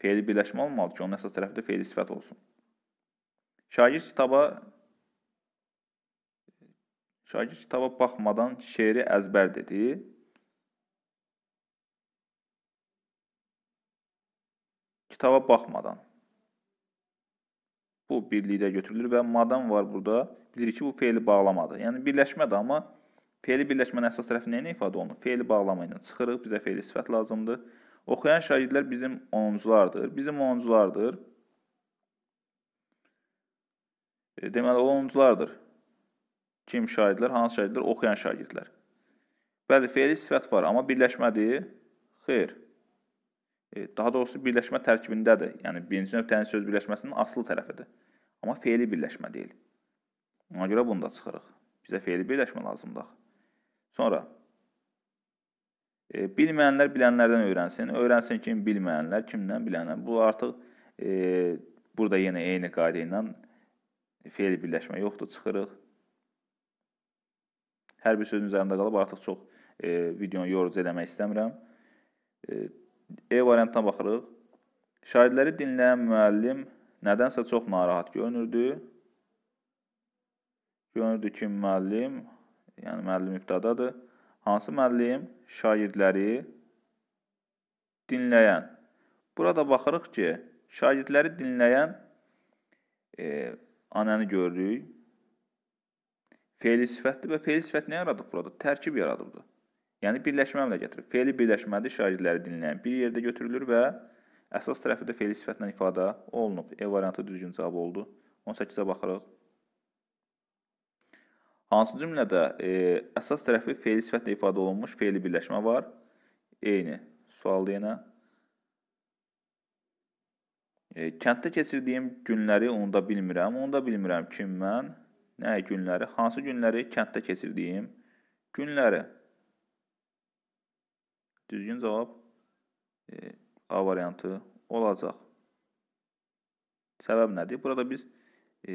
A: Feili birləşmə olmalıdır ki, onun əsas tərəfi də feili sifət olsun. Şagird kitaba Şagird kitaba baxmadan şeiri əzbər dedi. Kitaba baxmadan. Bu birlikdə götürülür və madan var burada. Bilirik ki, bu feili bağlamadır. Yəni birləşmədir, amma feili birləşmənin əsas tərəfi nə ilə ifadə olunur? Feili bağlama ilə çıxırıq, bizə feili sifət lazımdır. Oxuyan şagirdlər bizim 10-culardır. Bizim 10-culardır. E, deməli, o 10-culardır. Kim şagirdlər? Hansı şagirdlər? Oxuyan şagirdlər. Bəli, feili sifət var, amma birləşmədir? Xeyr. E, daha doğrusu birləşmə tərkibindədir. Yəni, birinci növ tənis söz birləşməsinin aslı tərəfidir. Amma feili birləşmə deyil. Ona görə bunu da çıxırıq. Bizə feili birləşmə lazımdır. Sonra, e, bilməyənlər bilənlərdən öyrənsin. Öyrənsin kim? Bilməyənlər kimdən? Bilənlər. Bu artıq e, burada yenə eyni qayda ilə feil birləşmə yoxdur, çıxırıq. Hər bir sözün üzərində qalıb artıq çox e, videonu yorucu eləmək istəmirəm. E, e variantına baxırıq. Şagirdləri dinləyən müəllim nədənsə çox narahat görünürdü. Görünürdü ki, müəllim, yəni müəllim ibtadadır. Hansı müəllim? Şagirdləri dinləyən. Burada baxırıq ki, şagirdləri dinləyən e, anəni görürük. Feili sifətdir və feili sifət nə yaradıb burada? Tərkib yaradıbdır. Yəni birləşmə əmələ gətirir. Feili birləşmədə şagirdləri dinləyən bir yerdə götürülür və əsas tərəfi də feili sifətlə ifadə olunub. E variantı düzgün cavab oldu. 18-ə baxırıq. Hansı cümlədə e, əsas tərəfi feili sifətlə ifadə olunmuş feili birləşmə var? Eyni. Sualda yenə. E, kənddə keçirdiyim günləri unuda bilmirəm. Unuda bilmirəm kim mən? Nə günləri? Hansı günləri kənddə keçirdiyim günləri? Düzgün cavab e, A variantı olacaq. Səbəb nədir? Burada biz e,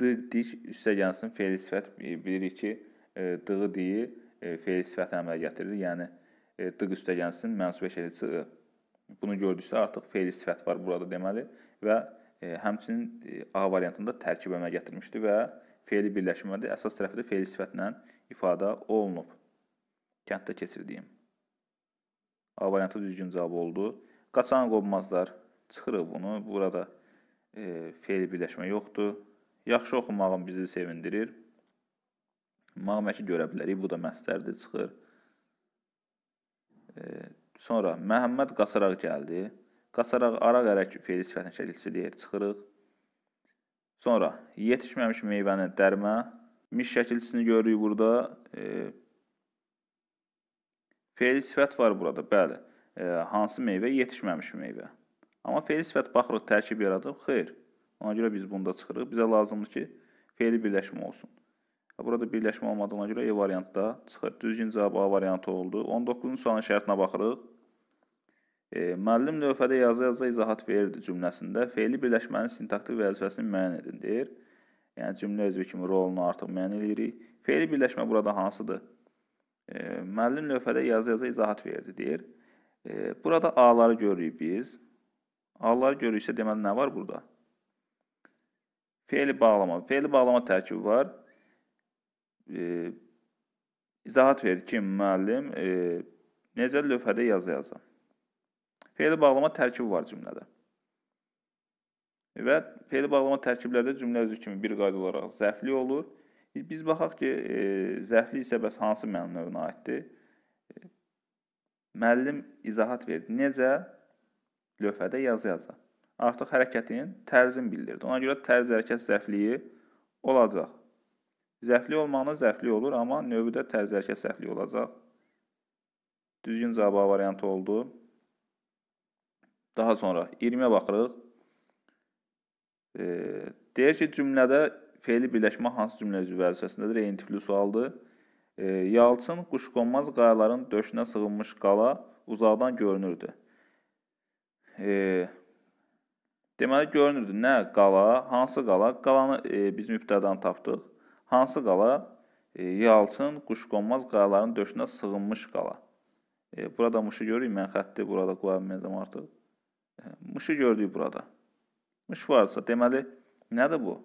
A: d, diş üstəgənsin feil sifət e, bilirik ki, e, dığı diyi e, feil sifət əmələ gətirir. Yəni dıq üstəgənsin mənsub eşədici ı. Bunu gördüksə artıq feil sifət var burada deməli və həmçinin A variantında tərkib əmələ gətirmişdi və feili birləşmədə əsas tərəfi də feil sifətlə ifadə olunub. Kənddə keçirdiyim. A variantı düzgün cavab oldu. Qaçan qovmazlar. Çıxırıq bunu. Burada e, feil birləşmə yoxdur. Yaxşı oxumağım bizi sevindirir. Məqaməki görə bilərik. Bu da məstərdir, çıxır. E, sonra Məhəmməd qaçaraq gəldi. Qaçaraq araq ərək feili sifətin şəkilçisi deyir, çıxırıq. Sonra yetişməmiş meyvəni dərmə, miş şəkilçisini görürük burada. E, feili sifət var burada, bəli. E, hansı meyvə? Yetişməmiş meyvə. Amma feili sifət baxırıq, tərkib yaradıb, xeyr. Ona görə biz bunda çıxırıq. Bizə lazımdır ki, feili birləşmə olsun. Burada birləşmə olmadığına görə E variantı da çıxır. Düzgün cavab A variantı oldu. 19-cu sualın şərtinə baxırıq. E, müəllim lövhədə yazı-yazı izahat verirdi cümləsində fe'li birləşmənin sintaktik vəzifəsini müəyyən edin deyir. Yəni cümlə özü kimi rolunu artıq müəyyən edirik. Fe'li birləşmə burada hansıdır? E, müəllim lövhədə yazı-yazı izahat verdi deyir. E, burada A-ları görürük biz. A-ları görürüksə deməli nə var burada? Fe'li bağlama. Fe'li bağlama tərkibi var e, izahat verir ki, müəllim e, necə lövhədə yazı yazam. Fe'li bağlama tərkibi var cümlədə. Və fe'li bağlama tərkiblərdə cümlə özü kimi bir qayda olaraq zərfli olur. Biz baxaq ki, e, zərfli isə bəs hansı məna növünə aiddir? E, müəllim izahat verdi. Necə lövhədə yazı yazam. Artıq hərəkətin tərzini bildirdi. Ona görə tərz hərəkət zərfliyi olacaq. Zəfli olmağına zəfli olur, amma növdə tərz hərəkət səhvliyi olacaq. Düzgün cavab variantı oldu. Daha sonra 20-yə baxırıq. E, deyir ki, cümlədə fe'li birləşmə hansı cümlə üzvü vəzifəsindədir? Eyni tipli sualdır. E, yalçın quşqonmaz qayaların döşünə sığınmış qala uzaqdan görünürdü. E, deməli, görünürdü. Nə qala? Hansı qala? Qalanı e, biz mübtədən tapdıq. Hansı qala? E, yalçın, quşqonmaz qayaların döşünə sığınmış qala. E, burada mışı görürük. Mən xətti burada qoya bilməyəcəm artıq. E, mışı gördük burada. Mış varsa, deməli, nədir bu?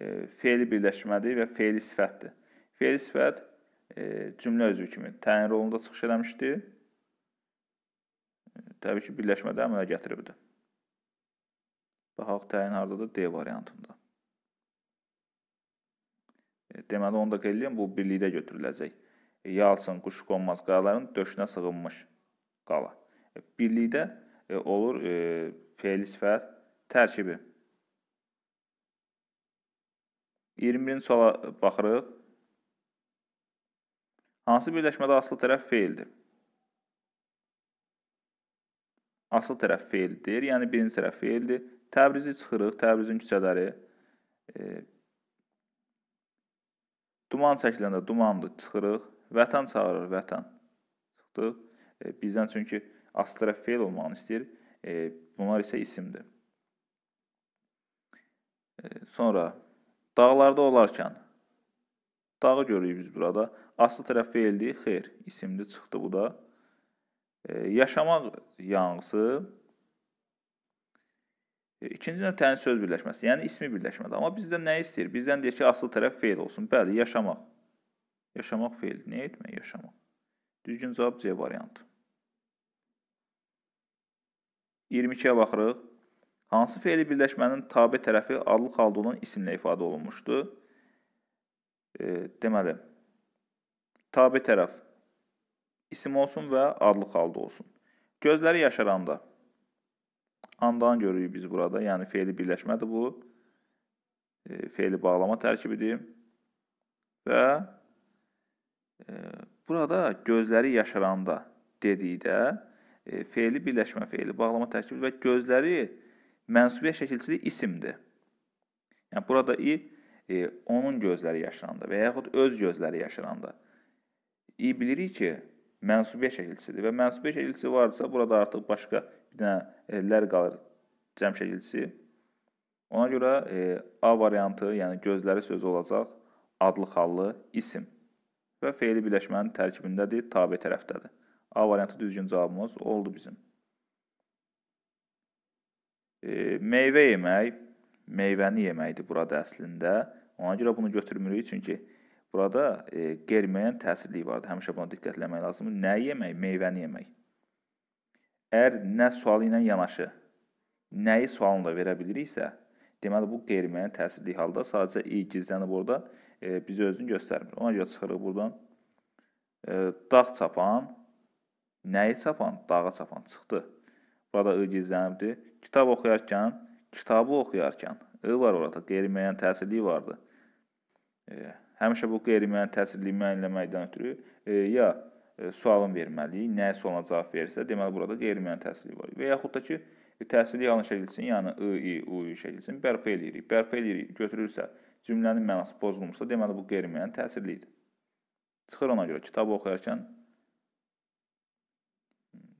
A: E, fe'li birləşmədir və fe'li sifətdir. Fe'li sifət e, cümlə özü kimi təyin rolunda çıxış eləmişdir. E, təbii ki, birləşmədə əmələ gətiribdir. Baxaq təyin hardadır? D variantında. Deməli, onu da qeyd edirəm, bu birlikdə götürüləcək. E, yalçın, quş qonmaz qayaların döşünə sığınmış qala. E, birlikdə e, olur fe'li sifət tərkibi. 21-ci suala baxırıq. Hansı birləşmədə aslı tərəf feildir? Asıl tərəf feildir, yəni birinci tərəf feildir. Təbrizi çıxırıq, Təbrizin küçələri. Duman çəkiləndə dumandır, çıxırıq. Vətən çağırır, vətən. Çıxdıq. E, bizdən çünki tərəf feil olmağını istəyir. E, bunlar isə isimdir. E, sonra dağlarda olarkən dağı görürük biz burada. Asıl tərəf feildir, xeyr, isimdir, çıxdı bu da. E, yaşamaq yanğısı E, ikinci növ tənis söz birləşməsi, yəni ismi birləşmədir. Amma bizdən nə istəyir? Bizdən deyir ki, asıl tərəf feil olsun. Bəli, yaşamaq. Yaşamaq feil. Nə etmək? Yaşamaq. Düzgün cavab C variantı. 22-yə baxırıq. Hansı feili birləşmənin tabe tərəfi adlıq halda olan isimlə ifadə olunmuşdur? E, deməli, tabe tərəf isim olsun və adlıq halda olsun. Gözləri yaşaranda Andan görürük biz burada. Yəni fe'li birləşmədir bu. E, fe'li bağlama tərkibidir. Və e, burada gözləri yaşaranda dedikdə e, fe'li birləşmə, fe'li bağlama tərkibi və gözləri mənsubiyyət şəkilçili isimdir. Yəni burada i e, onun gözləri yaşaranda və yaxud öz gözləri yaşaranda. i bilirik ki, mənsubiyyət şəkilçisidir və mənsubiyyət şəkilçisi varsa burada artıq başqa bir dənə lər qalır cəm şəkilçisi. Ona görə e, A variantı, yəni gözləri sözü olacaq adlı xallı isim və feili birləşmənin tərkibindədir, tabe tərəfdədir. A variantı düzgün cavabımız oldu bizim. E, meyvə yemək, meyvəni yeməkdir burada əslində. Ona görə bunu götürmürük, çünki burada e, qeyri-müəyyən təsirliyi vardır. Həmişə buna diqqət etmək lazımdır. Nə yemək? Meyvəni yemək. Əgər nə sualı ilə yanaşı nəyi sualında verə biliriksə, deməli bu qeyri-müəyyən təsirli halda sadəcə i gizlənib orada e, bizə özünü göstərmir. Ona görə çıxırıq burdan. E, dağ çapan, nəyi çapan? Dağa çapan çıxdı. Burada i gizlənibdir. Kitab oxuyarkən, kitabı oxuyarkən i var orada, qeyri-müəyyən təsirli vardı. E, həmişə bu qeyri-müəyyən təsirli müəyyənləməkdən ötürü e, ya sualın verməliyik, nəyə sualına cavab verirsə, deməli burada qeyri-müəyyən təsirli var. Və yaxud da ki, təhsili yalnız şəkilsin, yəni I, I, U, U şəkilsin, bərpa eləyirik. Bərpa eləyirik, götürürsə, cümlənin mənası pozulmuşsa, deməli bu qeyri-müəyyən təsirlidir. Çıxır ona görə kitabı oxuyarkən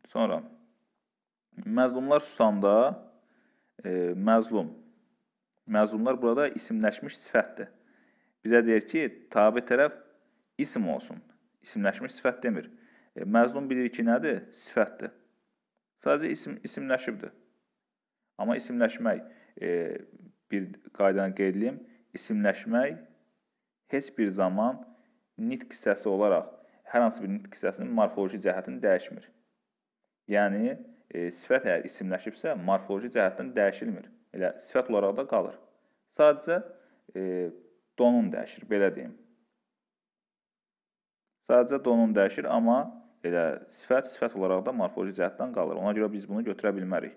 A: sonra məzlumlar susanda e, məzlum məzlumlar burada isimləşmiş sifətdir. Bizə deyir ki, tabe tərəf isim olsun. İsimləşmiş sifət demir. E, məzlum bilir ki, nədir? Sifətdir. Sadəcə isim isimləşibdir. Amma isimləşmək e, bir qaydanı qeyd edeyim. İsimləşmək heç bir zaman nitq hissəsi olaraq hər hansı bir nitq hissəsinin morfoloji cəhətini dəyişmir. Yəni e, sifət əgər isimləşibsə, morfoloji cəhətdən dəyişilmir. Elə sifət olaraq da qalır. Sadəcə e, donun dəyişir, belə deyim. Sadəcə donun dəyişir, amma elə sifət sifət olaraq da morfoloji cəhətdən qalır. Ona görə biz bunu götürə bilmərik.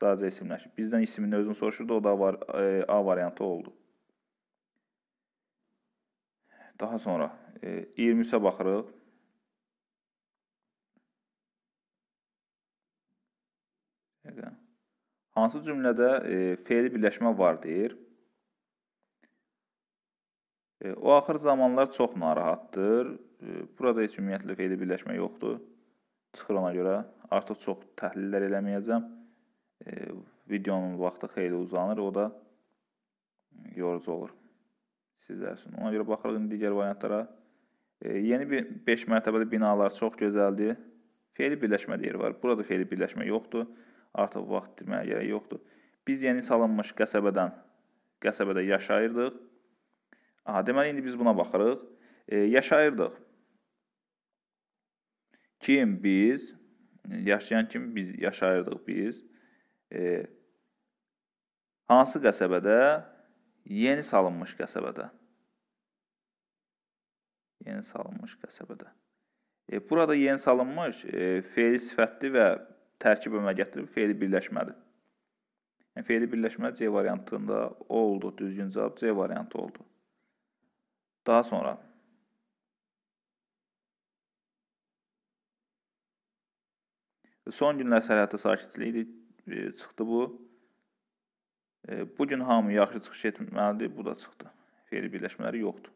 A: Sadəcə isimləşib. Bizdən ismin özünü soruşurdu, o da var, e, A variantı oldu. Daha sonra e, 23-ə baxırıq. Hansı cümlədə e, fe'li birləşmə var deyir? E, o axır zamanlar çox narahatdır. Burada heç ümumiyyətlə fe'li birləşmə yoxdur. Çıxır ona görə. Artıq çox təhlillər eləməyəcəm. E, videonun vaxtı xeyli uzanır, o da yorucu olur sizlər üçün. Ona görə baxırıq indi digər variantlara. E, yeni bir 5 mərtəbəli binalar çox gözəldir. Fe'li birləşmə deyir var. Burada fe'li birləşmə yoxdur. Artıq vaxt itirməyə gərək yoxdur. Biz yeni salınmış qəsəbədən qəsəbədə yaşayırdıq. Aha, deməli indi biz buna baxırıq. E, yaşayırdıq. Kim biz? Yaşayan kim biz yaşayırdıq biz. E, hansı qəsəbədə? Yeni salınmış qəsəbədə. Yeni salınmış qəsəbədə. E, burada yeni salınmış e, feili sifətli və tərkib gətirib feili birləşmədir. Yəni, feili birləşmə C variantında oldu. Düzgün cavab C variantı oldu. Daha sonra son günlər sərhəddə sakitlik e, çıxdı bu. E, bu gün hamı yaxşı çıxış etməlidir. Bu da çıxdı. Feili birləşmələri yoxdur.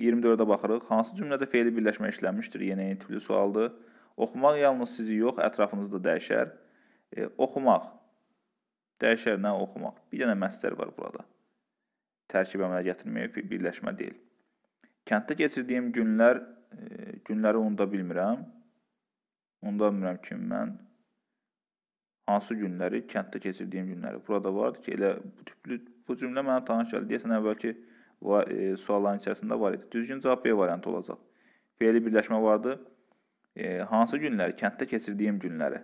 A: 24-ə baxırıq. Hansı cümlədə feili birləşmə işlənmişdir? Yenə eyni tipli sualdır. Oxumaq yalnız sizi yox, ətrafınızı da dəyişər. E, oxumaq. Dəyişər nə oxumaq? Bir dənə məstər var burada. Tərkib əmələ gətirməyə birləşmə deyil. Kənddə keçirdiyim günlər, e, günləri unuda bilmirəm. Unuda bilmirəm ki, mən hansı günləri, kənddə keçirdiyim günləri. Burada vardı ki, elə bu tipli bu cümlə mənə tanış gəldi. Deyəsən əvvəlki var, e, sualların içərisində var idi. Düzgün cavab B variantı olacaq. Fe'li birləşmə vardı. E, hansı günləri? Kənddə keçirdiyim günləri.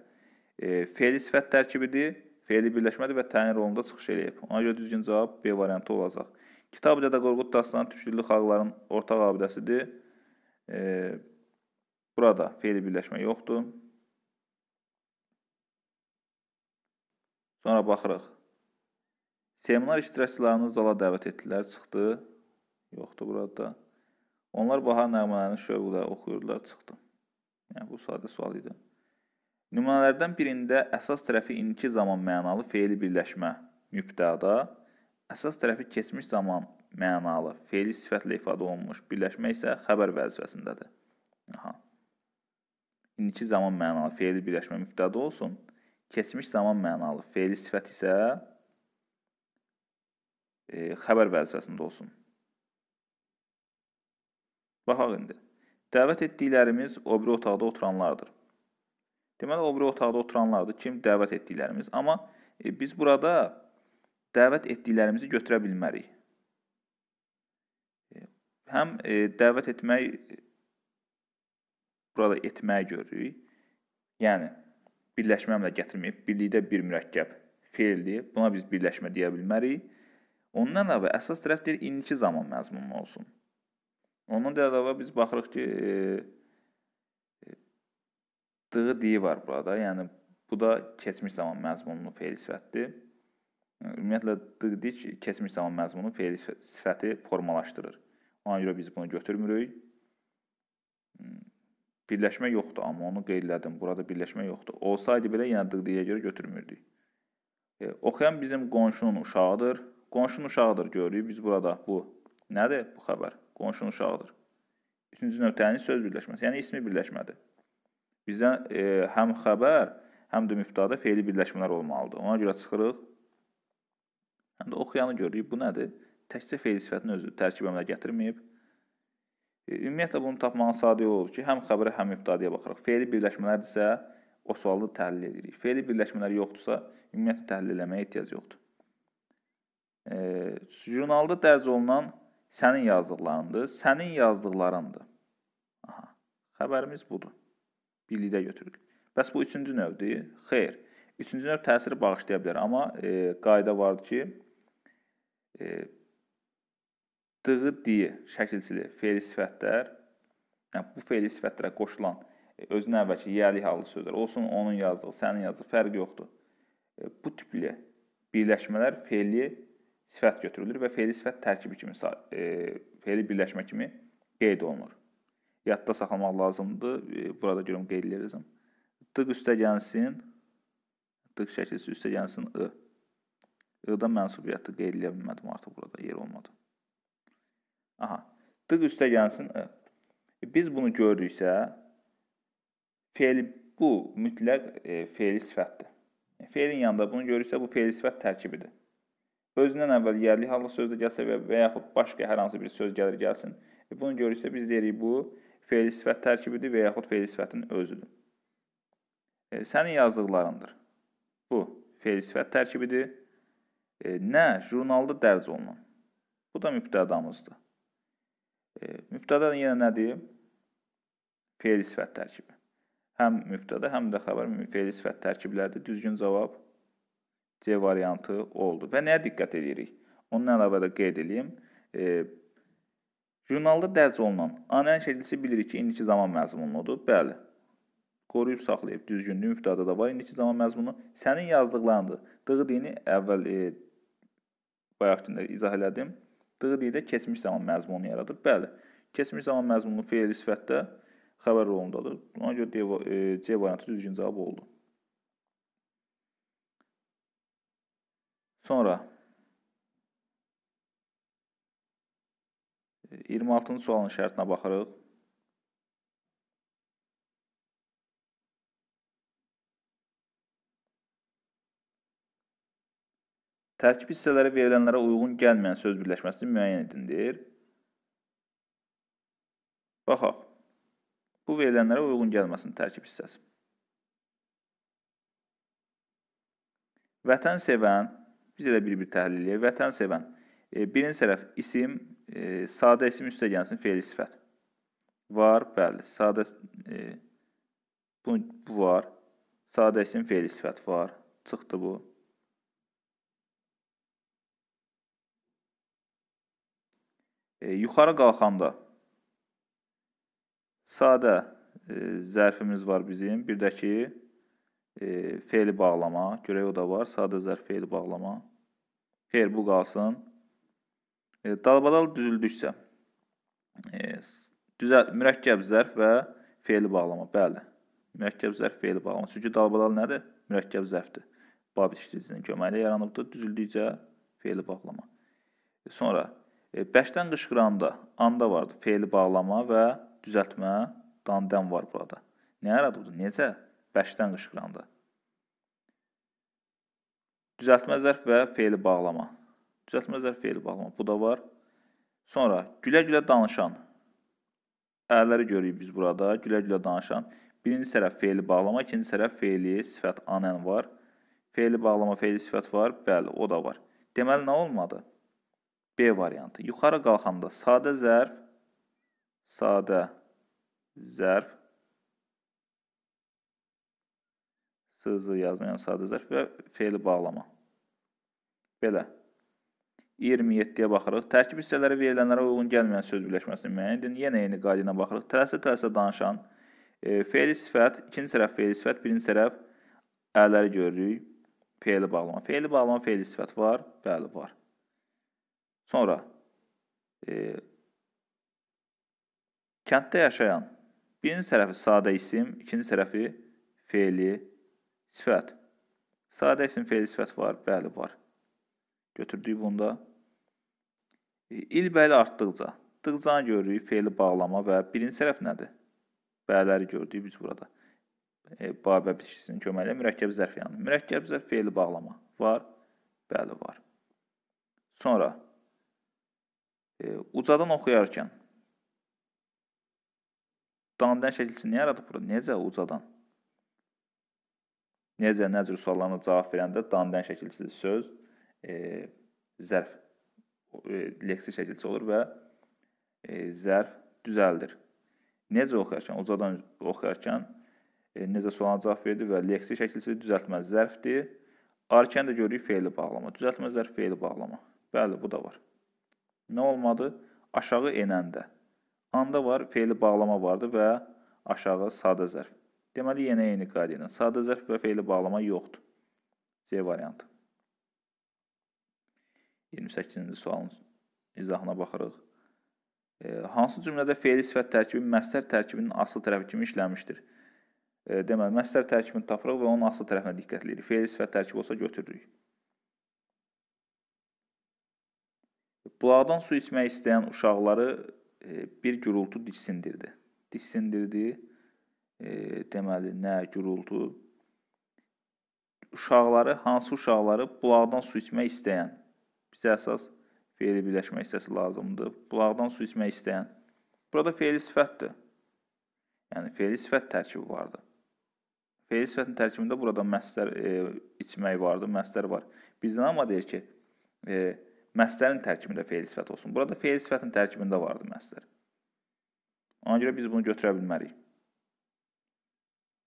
A: E, fe'li sifət tərkibidir, fe'li birləşmədir və təyin rolunda çıxış eləyib. Ona görə düzgün cavab B variantı olacaq. Kitab Dədə Qorqud dastanı türkdilli xalqların ortaq abidəsidir. E, burada fe'li birləşmə yoxdur. Sonra baxırıq. Seminar iştirakçılarını zala dəvət etdilər, çıxdı. Yoxdur burada. Onlar bahar nəğmələrini şövqlə oxuyurdular, çıxdı. Yəni bu sadə sual idi. Nümunələrdən birində əsas tərəfi indiki zaman mənalı feili birləşmə mübtəda, əsas tərəfi keçmiş zaman mənalı feili sifətlə ifadə olunmuş birləşmə isə xəbər vəzifəsindədir. Aha. İndiki zaman mənalı feili birləşmə mübtəda olsun, keçmiş zaman mənalı feili sifət isə e, xəbər vəzifəsində olsun. Baxaq indi. Dəvət etdiklərimiz o biri otaqda oturanlardır. Deməli, o biri otaqda oturanlardır. Kim? Dəvət etdiklərimiz. Amma e, biz burada dəvət etdiklərimizi götürə bilmərik. E, həm e, dəvət etmək burada etməyi görürük. Yəni birləşmə gətirməyib, birlikdə bir mürəkkəb feildir. Buna biz birləşmə deyə bilmərik. Ondan əlavə əsas tərəf deyir indiki zaman məzmunlu olsun. Ondan da əlavə biz baxırıq ki, e, dığı diyi var burada. Yəni bu da keçmiş zaman məzmunlu feil sifətdir. Ümumiyyətlə dığı dik keçmiş zaman məzmunu feil sifəti formalaşdırır. Ona görə biz bunu götürmürük. Birləşmə yoxdur, amma onu qeydlədim. Burada birləşmə yoxdur. Olsaydı belə yenə dıqdiyə görə götürmürdük. E, oxuyan bizim qonşunun uşağıdır. Qonşunun uşağıdır görürük. Biz burada bu nədir bu xəbər? Qonşunun uşağıdır. Üçüncü nöqtənin söz birləşməsi, yəni ismi birləşmədir. Bizdən e, həm xəbər, həm də mübtada fe'li birləşmələr olmalıdır. Ona görə çıxırıq. Həm də oxuyanı görürük. Bu nədir? Təkcə fe'li sifətin özü tərkib əmələ gətirməyib. E, ümumiyyətlə bunu tapmağın sadə yolu odur ki, həm xəbərə, həm mübtadaya baxırıq. Fe'li birləşmələrdirsə, o sualı təhlil edirik. Fe'li birləşmələr yoxdursa, ümumiyyətlə təhlil eləməyə ehtiyac yoxdur. E, jurnalda dərc olunan sənin yazdıqlarındır, sənin yazdıqlarındır. Aha, xəbərimiz budur. Birlikdə götürürük. Bəs bu üçüncü növdür? Xeyr. Üçüncü növ təsiri bağışlaya bilər, amma e, qayda vardır ki, e, dığı diyi şəkilçili fe'li sifətlər, yəni bu fe'li sifətlərə qoşulan e, özünə əvvəlki yiyəlik hallı sözlər, olsun onun yazdığı, sənin yazdığı fərqi yoxdur. E, bu tipli birləşmələr fe'li sifət götürülür və fe'li sifət tərkibi kimi, e, fe'li birləşmə kimi qeyd olunur. Yadda saxlamaq lazımdır. Burada görüm qeyd edirəm. Dıq üstə gəlsin. Dıq şəkilsi üstə gəlsin I. I-da mənsubiyyatı qeyd edə bilmədim artıq burada yer olmadı. Aha. Dıq üstə gəlsin I. E, biz bunu görürüksə fe'li bu mütləq e, fe'li sifətdir. E, fe'lin yanında bunu görürsə bu fe'li sifət tərkibidir özündən əvvəl yerli hallı söz də gəlsə və, və yaxud başqa hər hansı bir söz gəlir gəlsin. E, bunu görürsə biz deyirik bu fe'li sifət tərkibidir və yaxud fe'li sifətin özüdür. E, sənin yazdıqlarındır. Bu fe'li sifət tərkibidir. E, nə? Jurnalda dərc olunan. Bu da mübtədamızdır. E, mübtəda yenə nədir? Fe'li sifət tərkibi. Həm mübtəda, həm də xəbər fe'li sifət tərkibləridir. Düzgün cavab C variantı oldu. Və nəyə diqqət edirik? Onun əlavə də qeyd edeyim. E, jurnalda dərc olunan anən şəkilçisi bilirik ki, indiki zaman məzmunudur. Bəli. Qoruyub saxlayıb düzgünlüyü mübtəda da var. İndiki zaman məzmunu sənin yazdıqlarındır. Dığı dini əvvəl e, bayaq gündə izah elədim. Dığı diyi də keçmiş zaman məzmunu yaradır. Bəli. Keçmiş zaman məzmunu fe'li sifətdə xəbər rolundadır. Ona görə D, e, C variantı düzgün cavab oldu. Sonra 26-cı sualın şərtinə baxırıq. Tərkib hissələri verilənlərə uyğun gəlməyən söz birləşməsini müəyyən edindir. Baxaq. Bu verilənlərə uyğun gəlməsin tərkib hissəsi. Vətən sevən Biz elə bir-bir təhlil edək. Vətən sevən. E, birinci tərəf isim, e, sadə isim üstə gəlsin fe'li sifət. Var, bəli. Sadə e, bu, bu var. Sadə isim fe'li sifət var. Çıxdı bu. E, yuxarı qalxanda sadə e, zərfimiz var bizim. Bir də ki, e, fe'li bağlama. Görək o da var. Sadə zərf fe'li bağlama. Xeyr, bu qalsın. E, dalbadal düzüldüksə, e, düzəl, mürəkkəb zərf və fe'li bağlama. Bəli, mürəkkəb zərf fe'li bağlama. Çünki dalbadal nədir? Mürəkkəb zərfdir. Bab işləyicinin köməyi ilə yaranıbdır. Düzüldükcə fe'li bağlama. E, sonra, bəşdən qışqıranda anda vardı fe'li bağlama və düzəltmə dandən var burada. Nə yaradıbdır? Necə? Bəşdən qışqıranda. Düzəltmə zərf və fe'li bağlama. Düzəltmə zərf fe'li bağlama. Bu da var. Sonra gülə-gülə danışan. Ərləri görürük biz burada. Gülə-gülə danışan. Birinci tərəf fe'li bağlama, ikinci tərəf fe'li sifət anən var. Fe'li bağlama, fe'li sifət var. Bəli, o da var. Deməli nə olmadı? B variantı. Yuxarı qalxanda sadə zərf, sadə zərf hızlı yazmayan sadə zərf və fe'li bağlama. Belə. 27-yə baxırıq. Tərkib hissələri verilənlərə uyğun gəlməyən söz birləşməsini müəyyən edin. Yenə eyni qayda ilə baxırıq. Tələsə-tələsə danışan e, fe'li sifət, ikinci tərəf fe'li sifət, birinci tərəf ərləri görürük. Fe'li bağlama. Fe'li bağlama, fe'li sifət var. Bəli, var. Sonra e, kənddə yaşayan birinci tərəfi sadə isim, ikinci tərəfi fe'li Sifət. Sadə isim fe'li sifət var? Bəli, var. Götürdük bunda. E, il bəli artdıqca, dıqcanı görürük fe'li bağlama və birinci tərəf nədir? Bəyləri gördük biz burada. E, babə bitişisinin köməyi ilə mürəkkəb zərf yanı. Mürəkkəb zərf fe'li bağlama var? Bəli, var. Sonra ucadan oxuyarkən Dandan şəkilçisi nə yaradıb burada? Necə ucadan? Necə, nə cür suallarına cavab verəndə dandan şəkilçili söz e, zərf e, leksi şəkilçisi olur və e, zərf düzəldir. Necə oxuyarkən, ucadan oxuyarkən e, necə sualına cavab verdi və leksi şəkilçisi düzəltmə zərfdir. Arkən də görürük fe'li bağlama. Düzəltmə zərf fe'li bağlama. Bəli, bu da var. Nə olmadı? Aşağı enəndə. Anda var, fe'li bağlama vardı və aşağı sadə zərf. Deməli, yenə eyni qayda ilə sadə zərf və fe'li bağlama yoxdur. C variantı. 28-ci sualın izahına baxırıq. E, hansı cümlədə fe'li sifət tərkibi məstər tərkibinin asıl tərəfi kimi işlənmişdir? E, deməli, məstər tərkibini tapırıq və onun asıl tərəfinə diqqət edirik. Fe'li sifət tərkibi olsa götürürük. Bulaqdan su içmək istəyən uşaqları bir gürultu diksindirdi. Diksindirdi. E, deməli, nə gürultu? Uşaqları, hansı uşaqları bulaqdan su içmək istəyən? Bizə əsas feili birləşmə hissəsi lazımdır. Bulaqdan su içmək istəyən. Burada feili sifətdir. Yəni feili sifət tərkibi vardır. Feili sifətin tərkibində burada məstər e, içmək vardır, məstər var. Bizdən amma deyir ki, e, Məstərin tərkibində fe'l sifət olsun. Burada fe'l sifətin tərkibində vardı məstər. Ona görə biz bunu götürə bilmərik.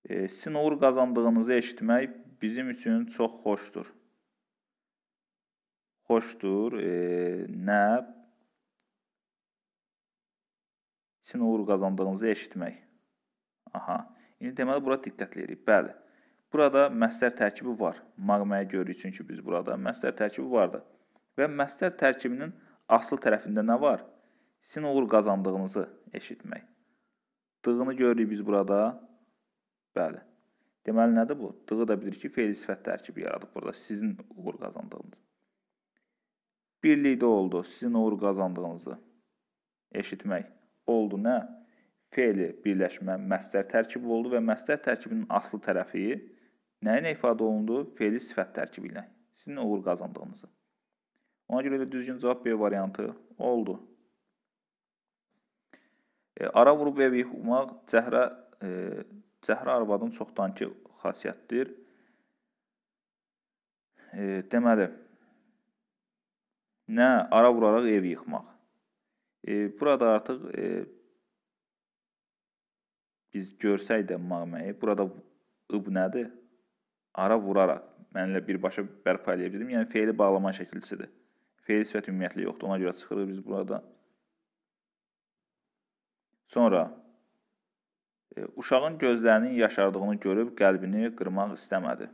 A: E, sizin uğur qazandığınızı eşitmək bizim üçün çox xoşdur. Xoşdur. E, nə? Sizin uğur qazandığınızı eşitmək. Aha. İndi deməli bura diqqətli edirik. Bəli. Burada məstər tərkibi var. Maqməyə görürük çünki biz burada məstər tərkibi vardı. Və məstər tərkibinin asıl tərəfində nə var? Sizin uğur qazandığınızı eşitmək. Dığını görürük biz burada. Bəli. Deməli nədir bu? Dığı da bilir ki, fe'li sifət tərkibi yaradıb burada sizin uğur qazandığınız. Birlikdə oldu. Sizin uğur qazandığınızı eşitmək. Oldu nə? Fe'li birləşmə məstər tərkibi oldu və məstər tərkibinin aslı tərəfi nə ilə ifadə olundu? Fe'li sifət tərkibi ilə. Sizin uğur qazandığınızı. Ona görə də düzgün cavab B variantı oldu. E, ara vurub ev yıxmaq cəhrə e, cəhrə arvadın çoxdankı xasiyyətdir. E, deməli nə ara vuraraq ev yıxmaq. E, burada artıq e, biz görsək də məğməyi, burada ıb nədir? Ara vuraraq mənlə birbaşa bərpa edə bildim. Yəni feili bağlama şəkilçisidir. Feil sifət ümumiyyətlə yoxdur. Ona görə çıxırıq biz burada. Sonra e, uşağın gözlərinin yaşardığını görüb qəlbini qırmaq istəmədi.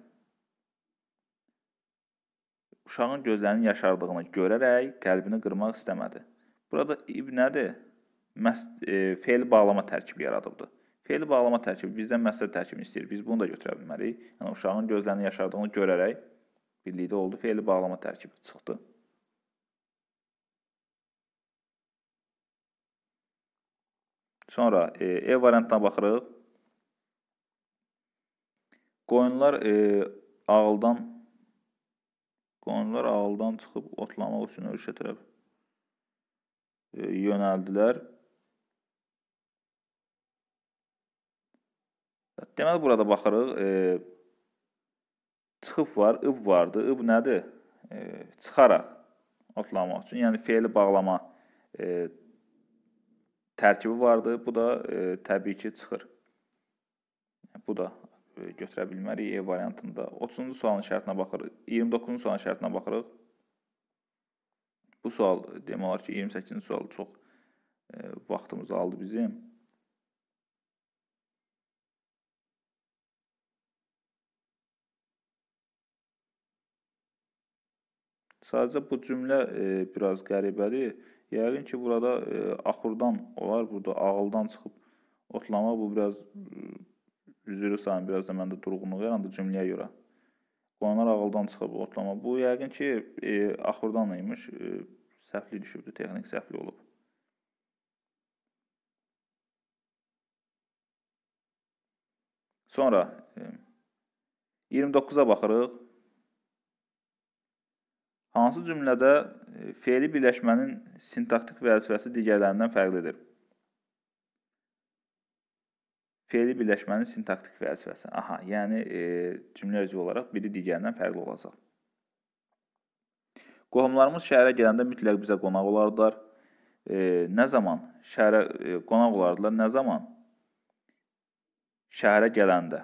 A: Uşağın gözlərinin yaşardığını görərək qəlbini qırmaq istəmədi. Burada ib nədir? Məs e, feil bağlama tərkibi yaradıbdı. Feil bağlama tərkibi bizdən məsələ tərkibini istəyir. Biz bunu da götürə bilmərik. Yəni uşağın gözlərinin yaşardığını görərək birlikdə oldu. Feil bağlama tərkibi çıxdı. Sonra e, ev variantına baxırıq. Qoyunlar e, ağıldan qoyunlar ağıldan çıxıb otlamaq üçün ölkə tərəf e, yönəldilər. Deməli burada baxırıq. E, çıxıb var, ıb vardı. Ib nədir? E, çıxaraq otlamaq üçün. Yəni feili bağlama e, tərkibi vardır. Bu da e, təbii ki, çıxır. Bu da e, götürə bilmərik E variantında. 30-cu sualın şərtinə baxırıq. 29-cu sualın şərtinə baxırıq. Bu sual demək olar ki, 28-ci sual çox e, vaxtımızı aldı bizim. Sadəcə bu cümlə e, biraz qəribədir. Yəqin ki, burada e, axurdan olar, burada ağıldan çıxıb otlamaq bu biraz üzrü sayın, biraz da məndə durğunluq yarandı cümləyə görə. Qoyunlar ağıldan çıxıb otlama. Bu yəqin ki, e, axurdan imiş. E, səhvli düşübdü, texnik səhvli olub. Sonra e, 29-a baxırıq. Hansı cümlədə e, fe'li birləşmənin sintaktik vəzifəsi digərlərindən fərqlidir? Fe'li birləşmənin sintaktik vəzifəsi. Aha, yəni e, cümlə özü olaraq biri digərindən fərqli olacaq. Qohumlarımız şəhərə gələndə mütləq bizə qonaq olardılar. E, nə zaman şəhərə e, qonaq olardılar? Nə zaman? Şəhərə gələndə.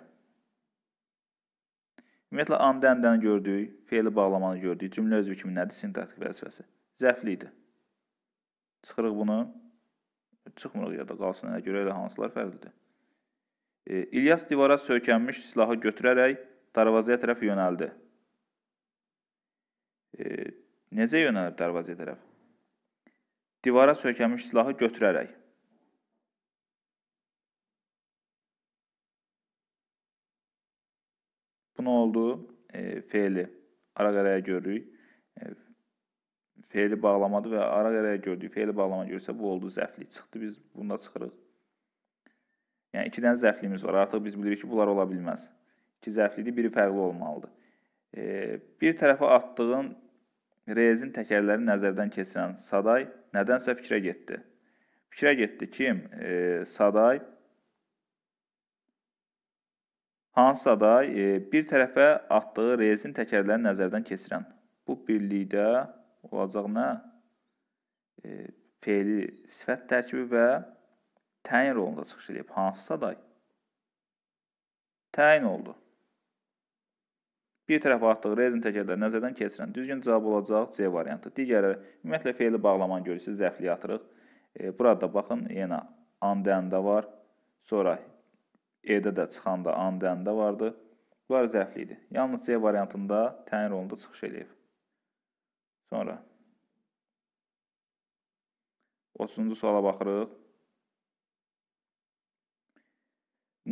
A: Ümumiyyətlə and əndəni gördük, fe'li bağlamanı gördük. Cümlə özü kimi nədir? Sintaktik vəzifəsi. Zəfli idi. Çıxırıq bunu. Çıxmırıq ya da qalsın. Ona görə elə hansılar fərqlidir. E, İlyas divara söykənmiş silahı götürərək darvazaya tərəf yönəldi. E, necə yönəlib darvazaya tərəf? Divara söykənmiş silahı götürərək. Bu nə oldu? E, fe'li ara-qaraya görürük. E, fe'li bağlamadı və ara-qaraya gördük. Fe'li bağlama görsə bu oldu zəfli. Çıxdı biz bunda çıxırıq. Yəni 2 dənə zəfliyimiz var. Artıq biz bilirik ki, bunlar ola bilməz. 2 zəflidir, biri fərqli olmalıdır. E, bir tərəfə atdığın rezin təkərləri nəzərdən keçirən Saday nədənsə fikrə getdi. Fikrə getdi kim? E, Saday Hansısa da e, bir tərəfə atdığı rezin təkərlərini nəzərdən keçirən. Bu birlikdə olacaq nə? E, fe'li sifət tərkibi və təyin rolunda çıxış edib. Hansısa da təyin oldu. Bir tərəfə atdığı rezin təkərləri nəzərdən keçirən. Düzgün cavab olacaq C variantı. Digərləri ümumiyyətlə fe'li bağlamanı görürsüz, zəfliyə atırıq. E, burada baxın, yenə and-əndə var. Sonra E-də də çıxanda and-əndə vardı. Bunlar zəfli idi. Yalnız C variantında təyin rolunda çıxış eləyib. Sonra 30-cu suala baxırıq.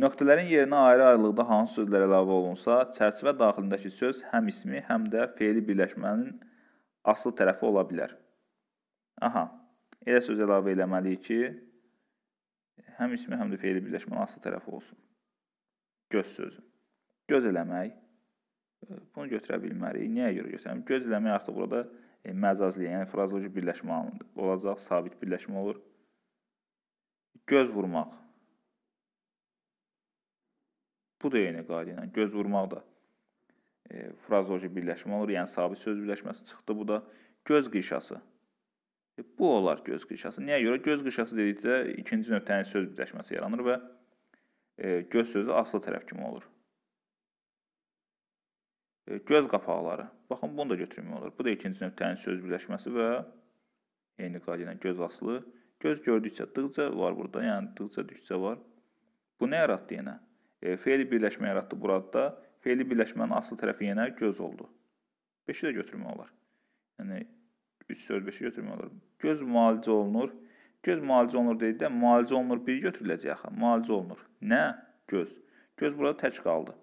A: Nöqtələrin yerinə ayrı-ayrılıqda hansı sözlər əlavə olunsa, çərçivə daxilindəki söz həm ismi, həm də fe'li birləşmənin asıl tərəfi ola bilər. Aha, elə söz əlavə eləməliyik ki, həm ismi, həm də fe'li birləşmənin asıl tərəfi olsun. Göz sözü. Göz eləmək. E, bunu götürə bilmərik. Niyə görə götürəm? Göz eləmək artıq burada e, məcazlı, yəni frazoloji birləşmə olacaq, sabit birləşmə olur. Göz vurmaq. Bu da eyni qayda ilə göz vurmaq da e, frazoloji birləşmə olur, yəni sabit söz birləşməsi çıxdı bu da. Göz qişası. Bu olar göz qışası. Niyə görə? Göz qışası dedikdə ikinci nöqtənin söz birləşməsi yaranır və e, göz sözü aslı tərəf kimi olur. E, göz qapaqları. Baxın, bunu da götürmək olur. Bu da ikinci nöqtənin söz birləşməsi və eyni qayda ilə göz aslı. Göz gördükcə dıqca var burada, yəni dıqca düşcə var. Bu nə yaratdı yenə? E, fe'li birləşmə yaratdı burada. Fe'li birləşmənin aslı tərəfi yenə göz oldu. 5-i də götürmək olar. Yəni 3 4 5-i götürmək olar. Göz müalicə olunur. Göz müalicə olunur dedikdə müalicə olunur bir götürüləcək axı. Müalicə olunur. Nə? Göz. Göz burada tək qaldı.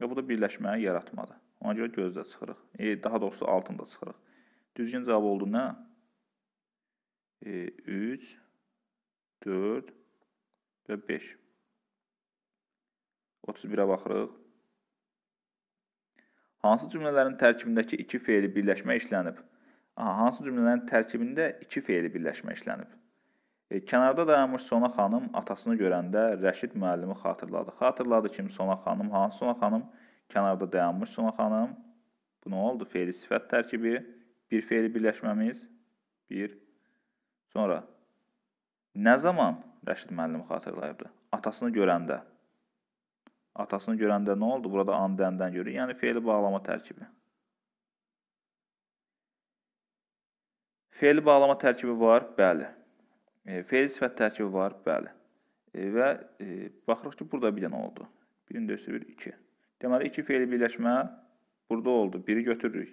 A: Və bu da birləşməyi yaratmadı. Ona görə gözdə çıxırıq. E, daha doğrusu altında çıxırıq. Düzgün cavab oldu nə? E, 3 4 və 5. 31-ə baxırıq. Hansı cümlələrin tərkibindəki iki fe'li birləşmə işlənib? Aha, hansı cümlələrin tərkibində iki fe'li birləşmə işlənib? E, kənarda dayanmış Sona xanım atasını görəndə Rəşid müəllimi xatırladı. Xatırladı kim Sona xanım? Hansı Sona xanım? Kənarda dayanmış Sona xanım. Bu nə oldu? Fe'li sifət tərkibi. Bir fe'li birləşməmiz. Bir. Sonra nə zaman Rəşid müəllimi xatırlayıbdı? Atasını görəndə. Atasını görəndə nə oldu? Burada and-əndən görür. Yəni fe'li bağlama tərkibi. Fe'li bağlama tərkibi var, bəli. E, fe'li sifət tərkibi var, bəli. E, və e, baxırıq ki, burada bir dənə oldu. 1-in dövrüsü 1, 2. Deməli, iki fe'li birləşmə burada oldu. Biri götürürük.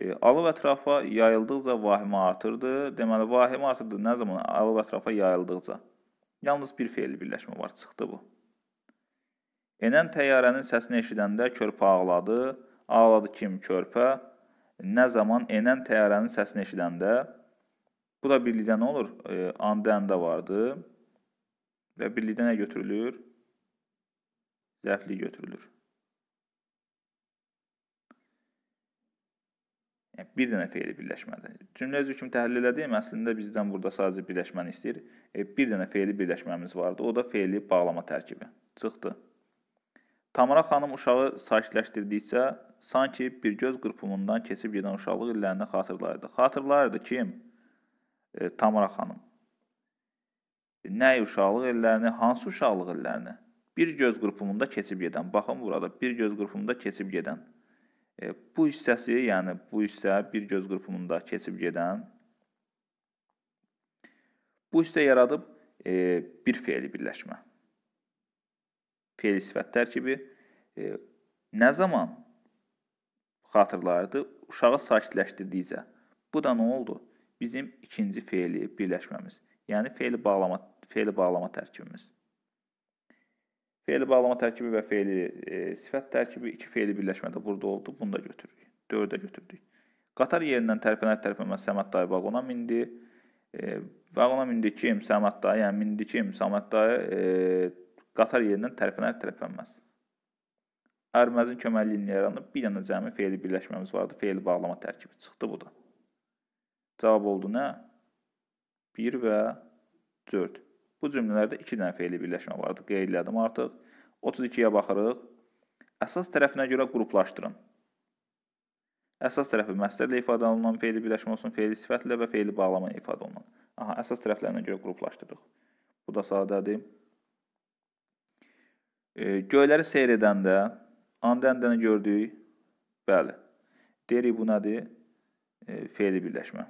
A: E, alov ətrafa yayıldıqca vahimə artırdı. Deməli, vahimə artırdı nə zaman? Alov ətrafa yayıldıqca. Yalnız bir fe'li birləşmə var, çıxdı bu. Enən təyyarənin səsini eşidəndə körpə ağladı. Ağladı kim? Körpə. Nə zaman enən təyyarənin səsini eşidəndə bu da birlikdə nə olur? E, anda vardı. Və birlikdə nə götürülür? Zərfli götürülür. Yəni bir dənə feili birləşmədir. Cümlə üzrü kimi təhlil elədim. Əslində bizdən burada sadəcə birləşməni istəyir. E, bir dənə feili birləşməmiz vardı. O da feili bağlama tərkibi. Çıxdı. Tamara xanım uşağı sakitləşdirdikcə sanki bir göz qırpımından keçib gedən uşaqlıq illərini xatırlayırdı. Xatırlayırdı kim? E, Tamara xanım. E, nə uşaqlıq illərini, hansı uşaqlıq illərini? Bir göz qırpımında keçib gedən. Baxın burada bir göz qırpımında keçib gedən. E, bu hissəsi, yəni bu hissə bir göz qırpımında keçib gedən bu hissə yaradıb e, bir feili birləşmə. Feil sifət tərkibi e, nə zaman xatırlayırdı? Uşağı sakitləşdirdikcə. Bu da nə oldu? Bizim ikinci feili birləşməmiz. Yəni feili bağlama feili bağlama tərkibimiz. Feili bağlama tərkibi və feili e, sifət tərkibi iki feili birləşmədə burada oldu. Bunu da götürürük. 4-ə götürdük. Qatar yerindən tərpənər tərpənməz Səməd dayı vaqona mindi. E, vaqona mindi kim? Səməd dayı, yəni mindi kim? Səməd dayı e, qatar yerindən tərpənər Ərməzin köməkliyi ilə yaranıb bir dənə cəmi feili birləşməmiz vardı. Feili bağlama tərkibi çıxdı bu da. Cavab oldu nə? 1 və 4. Bu cümlələrdə 2 dənə feili birləşmə vardı. Qeyd elədim artıq. 32-yə baxırıq. Əsas tərəfinə görə qruplaşdırın. Əsas tərəfi məstərlə ifadə olunan feili birləşmə olsun, feili sifətlə və feili bağlama ifadə olunan. Aha, əsas tərəflərinə görə qruplaşdırırıq. Bu da sadədir. E, göyləri seyr edəndə anda-andəni gördük. Bəli. Deyirik bu nədir? E, feili birləşmə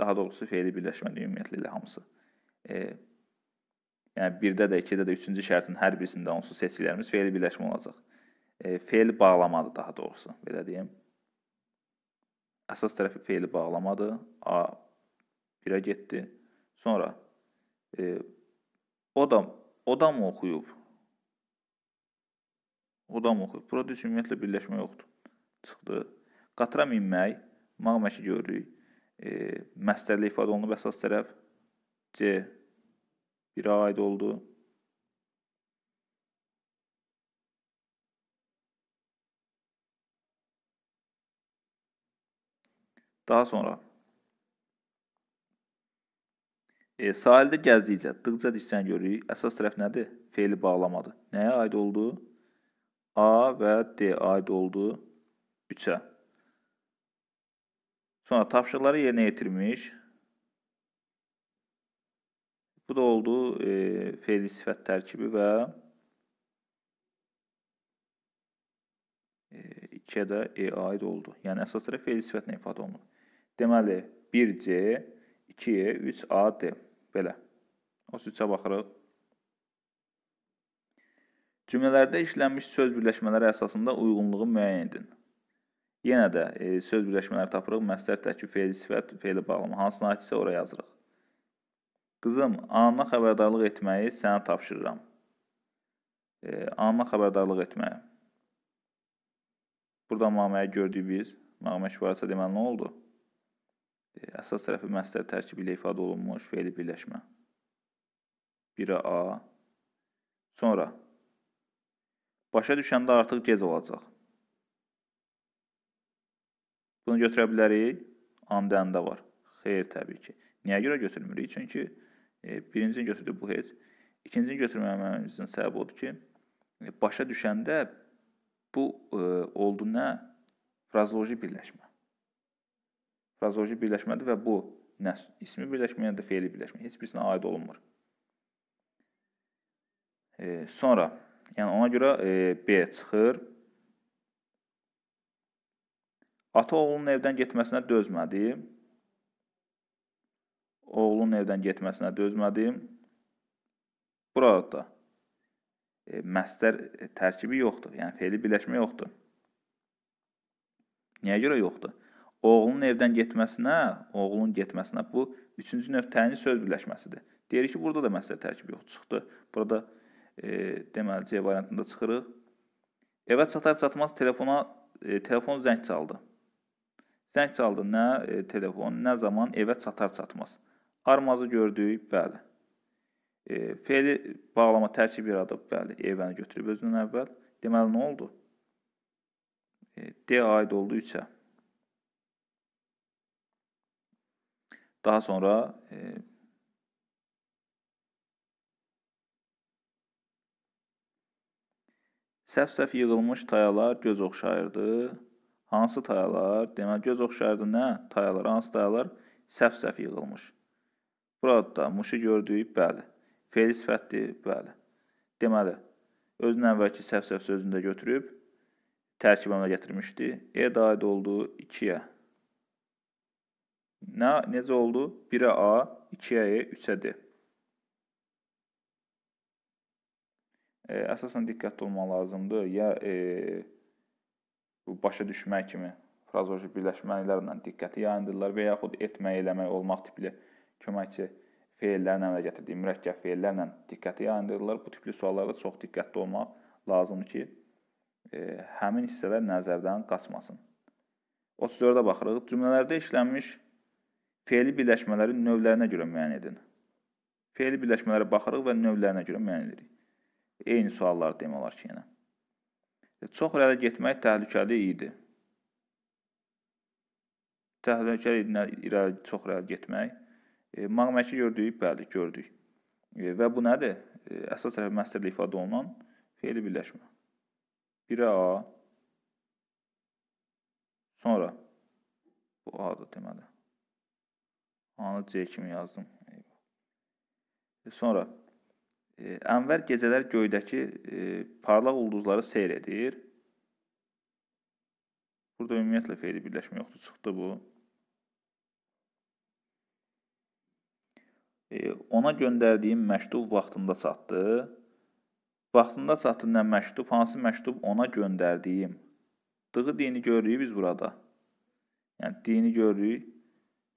A: daha doğrusu feili birləşmədir ümumiyyətlə hamısı. E, yəni 1-də də, 2-də də, 3-cü şərtin hər birisində onsuz seçkilərimiz feili birləşmə olacaq. E, feil bağlamadır daha doğrusu, belə deyim. Əsas tərəfi feili bağlamadır. A 1-ə getdi. Sonra e, o da o da mı oxuyub? O da mı oxuyub? Burada ümumiyyətlə birləşmə yoxdur. Çıxdı. Qatıra minmək, mağməşi görürük e, məstərlə ifadə olunub əsas tərəf. C 1-ə aid oldu. Daha sonra e, sahildə gəzdikcə, dıqca diksən görürük. Əsas tərəf nədir? Feili bağlamadır. Nəyə aid oldu? A və D aid oldu 3-ə. Sonra tapşırıqları yerinə yetirmiş. Bu da oldu e, fe'li sifət tərkibi və e, 2-yə də E aid oldu. Yəni əsas tərəf fe'li sifətlə ifadə olunur. Deməli 1C, 2E, 3AD belə. O 3-ə baxırıq. Cümlələrdə işlənmiş söz birləşmələri əsasında uyğunluğu müəyyən edin. Yenə də e, söz birləşmələri tapırıq. Məsləhət tərkib fe'li sifət, fe'li bağlama. Hansına aidsə ora yazırıq. Qızım, anına xəbərdarlıq etməyi sənə tapşırıram. E, anına xəbərdarlıq etməyi. Burada maməyə gördük biz. Mağmə şifarəsə deməli nə oldu? E, əsas tərəfi məsləhət tərkibi ilə ifadə olunmuş fe'li birləşmə. 1-ə A. Sonra başa düşəndə artıq gec olacaq. Bunu götürə bilərik. Andəndə var. Xeyr, təbii ki. Niyə görə götürmürük? Çünki e, birincini götürdük bu heç. İkincini götürməməyimizin səbəbi odur ki, e, başa düşəndə bu e, oldu nə? Frazoloji birləşmə. Frazoloji birləşmədir və bu nə ismi birləşmə, ya da fe'li birləşmə. Heç birisinə aid olunmur. E, sonra, yəni ona görə e, B çıxır. Ata oğlunun evdən getməsinə dözmədi. Oğlunun evdən getməsinə dözmədi. Burada da e, məstər tərkibi yoxdur. Yəni fe'li birləşmə yoxdur. Niyə görə yoxdur? Oğlunun evdən getməsinə, oğlunun getməsinə bu üçüncü növ təyini söz birləşməsidir. Deyirik ki, burada da məstər tərkibi yox çıxdı. Burada E, deməli C variantında çıxırıq. Evə çatar-çatmaz telefona e, telefon zəng çaldı. Zəng çaldı nə e, telefon, nə zaman evə çatar-çatmaz. Armazı gördük, bəli. E, feili bağlama tərkib yaradıb, bəli, evəni götürüb özündən əvvəl. Deməli nə oldu? E, D aid oldu 3-ə. Daha sonra e, Səf-səf yığılmış tayalar göz oxşayırdı. Hansı tayalar? Deməli göz oxşayırdı nə? Tayalar, hansı tayalar? Səf-səf yığılmış. Burada da muşu gördük, bəli. Fe'li sifətdir, bəli. Deməli, özünün əvvəlki səf-səf sözünü də götürüb tərkib əmələ gətirmişdi. E daid oldu 2-yə. Nə necə oldu? 1-ə A, 2-yə E, 3-ə D. e, əsasən diqqətli olmaq lazımdır. Ya e, bu başa düşmək kimi frazoloji birləşmələrlə diqqəti yayındırırlar və yaxud etmək, eləmək, olmaq tipli köməkçi feillərin əmələ gətirdiyi mürəkkəb feillərlə diqqəti yayındırırlar. Bu tipli suallarda çox diqqətli olmaq lazımdır ki, e, həmin hissələr nəzərdən qaçmasın. 34-də baxırıq. Cümlələrdə işlənmiş feili birləşmələrin növlərinə görə müəyyən edin. Feili birləşmələrə baxırıq və növlərinə görə müəyyən edirik. Eyni suallar demək olar ki, yenə. E, çox irəli getmək təhlükəli idi. Təhlükəli idi irəli, çox irəli getmək. E, Mağməki gördük, bəli, gördük. E, və bu nədir? E, əsas tərəf məstərlə ifadə olunan feili birləşmə. 1-ə A, sonra bu A-dır deməli. A-nı C kimi yazdım. E, sonra Ənvər gecələr göydəki e, parlaq ulduzları seyr edir. Burada ümumiyyətlə feili birləşmə yoxdur, çıxdı bu. E, ona göndərdiyim məktub vaxtında çatdı. Vaxtında çatdı nə məktub, hansı məktub ona göndərdiyim. Dığı dini görürük biz burada. Yəni dini görürük.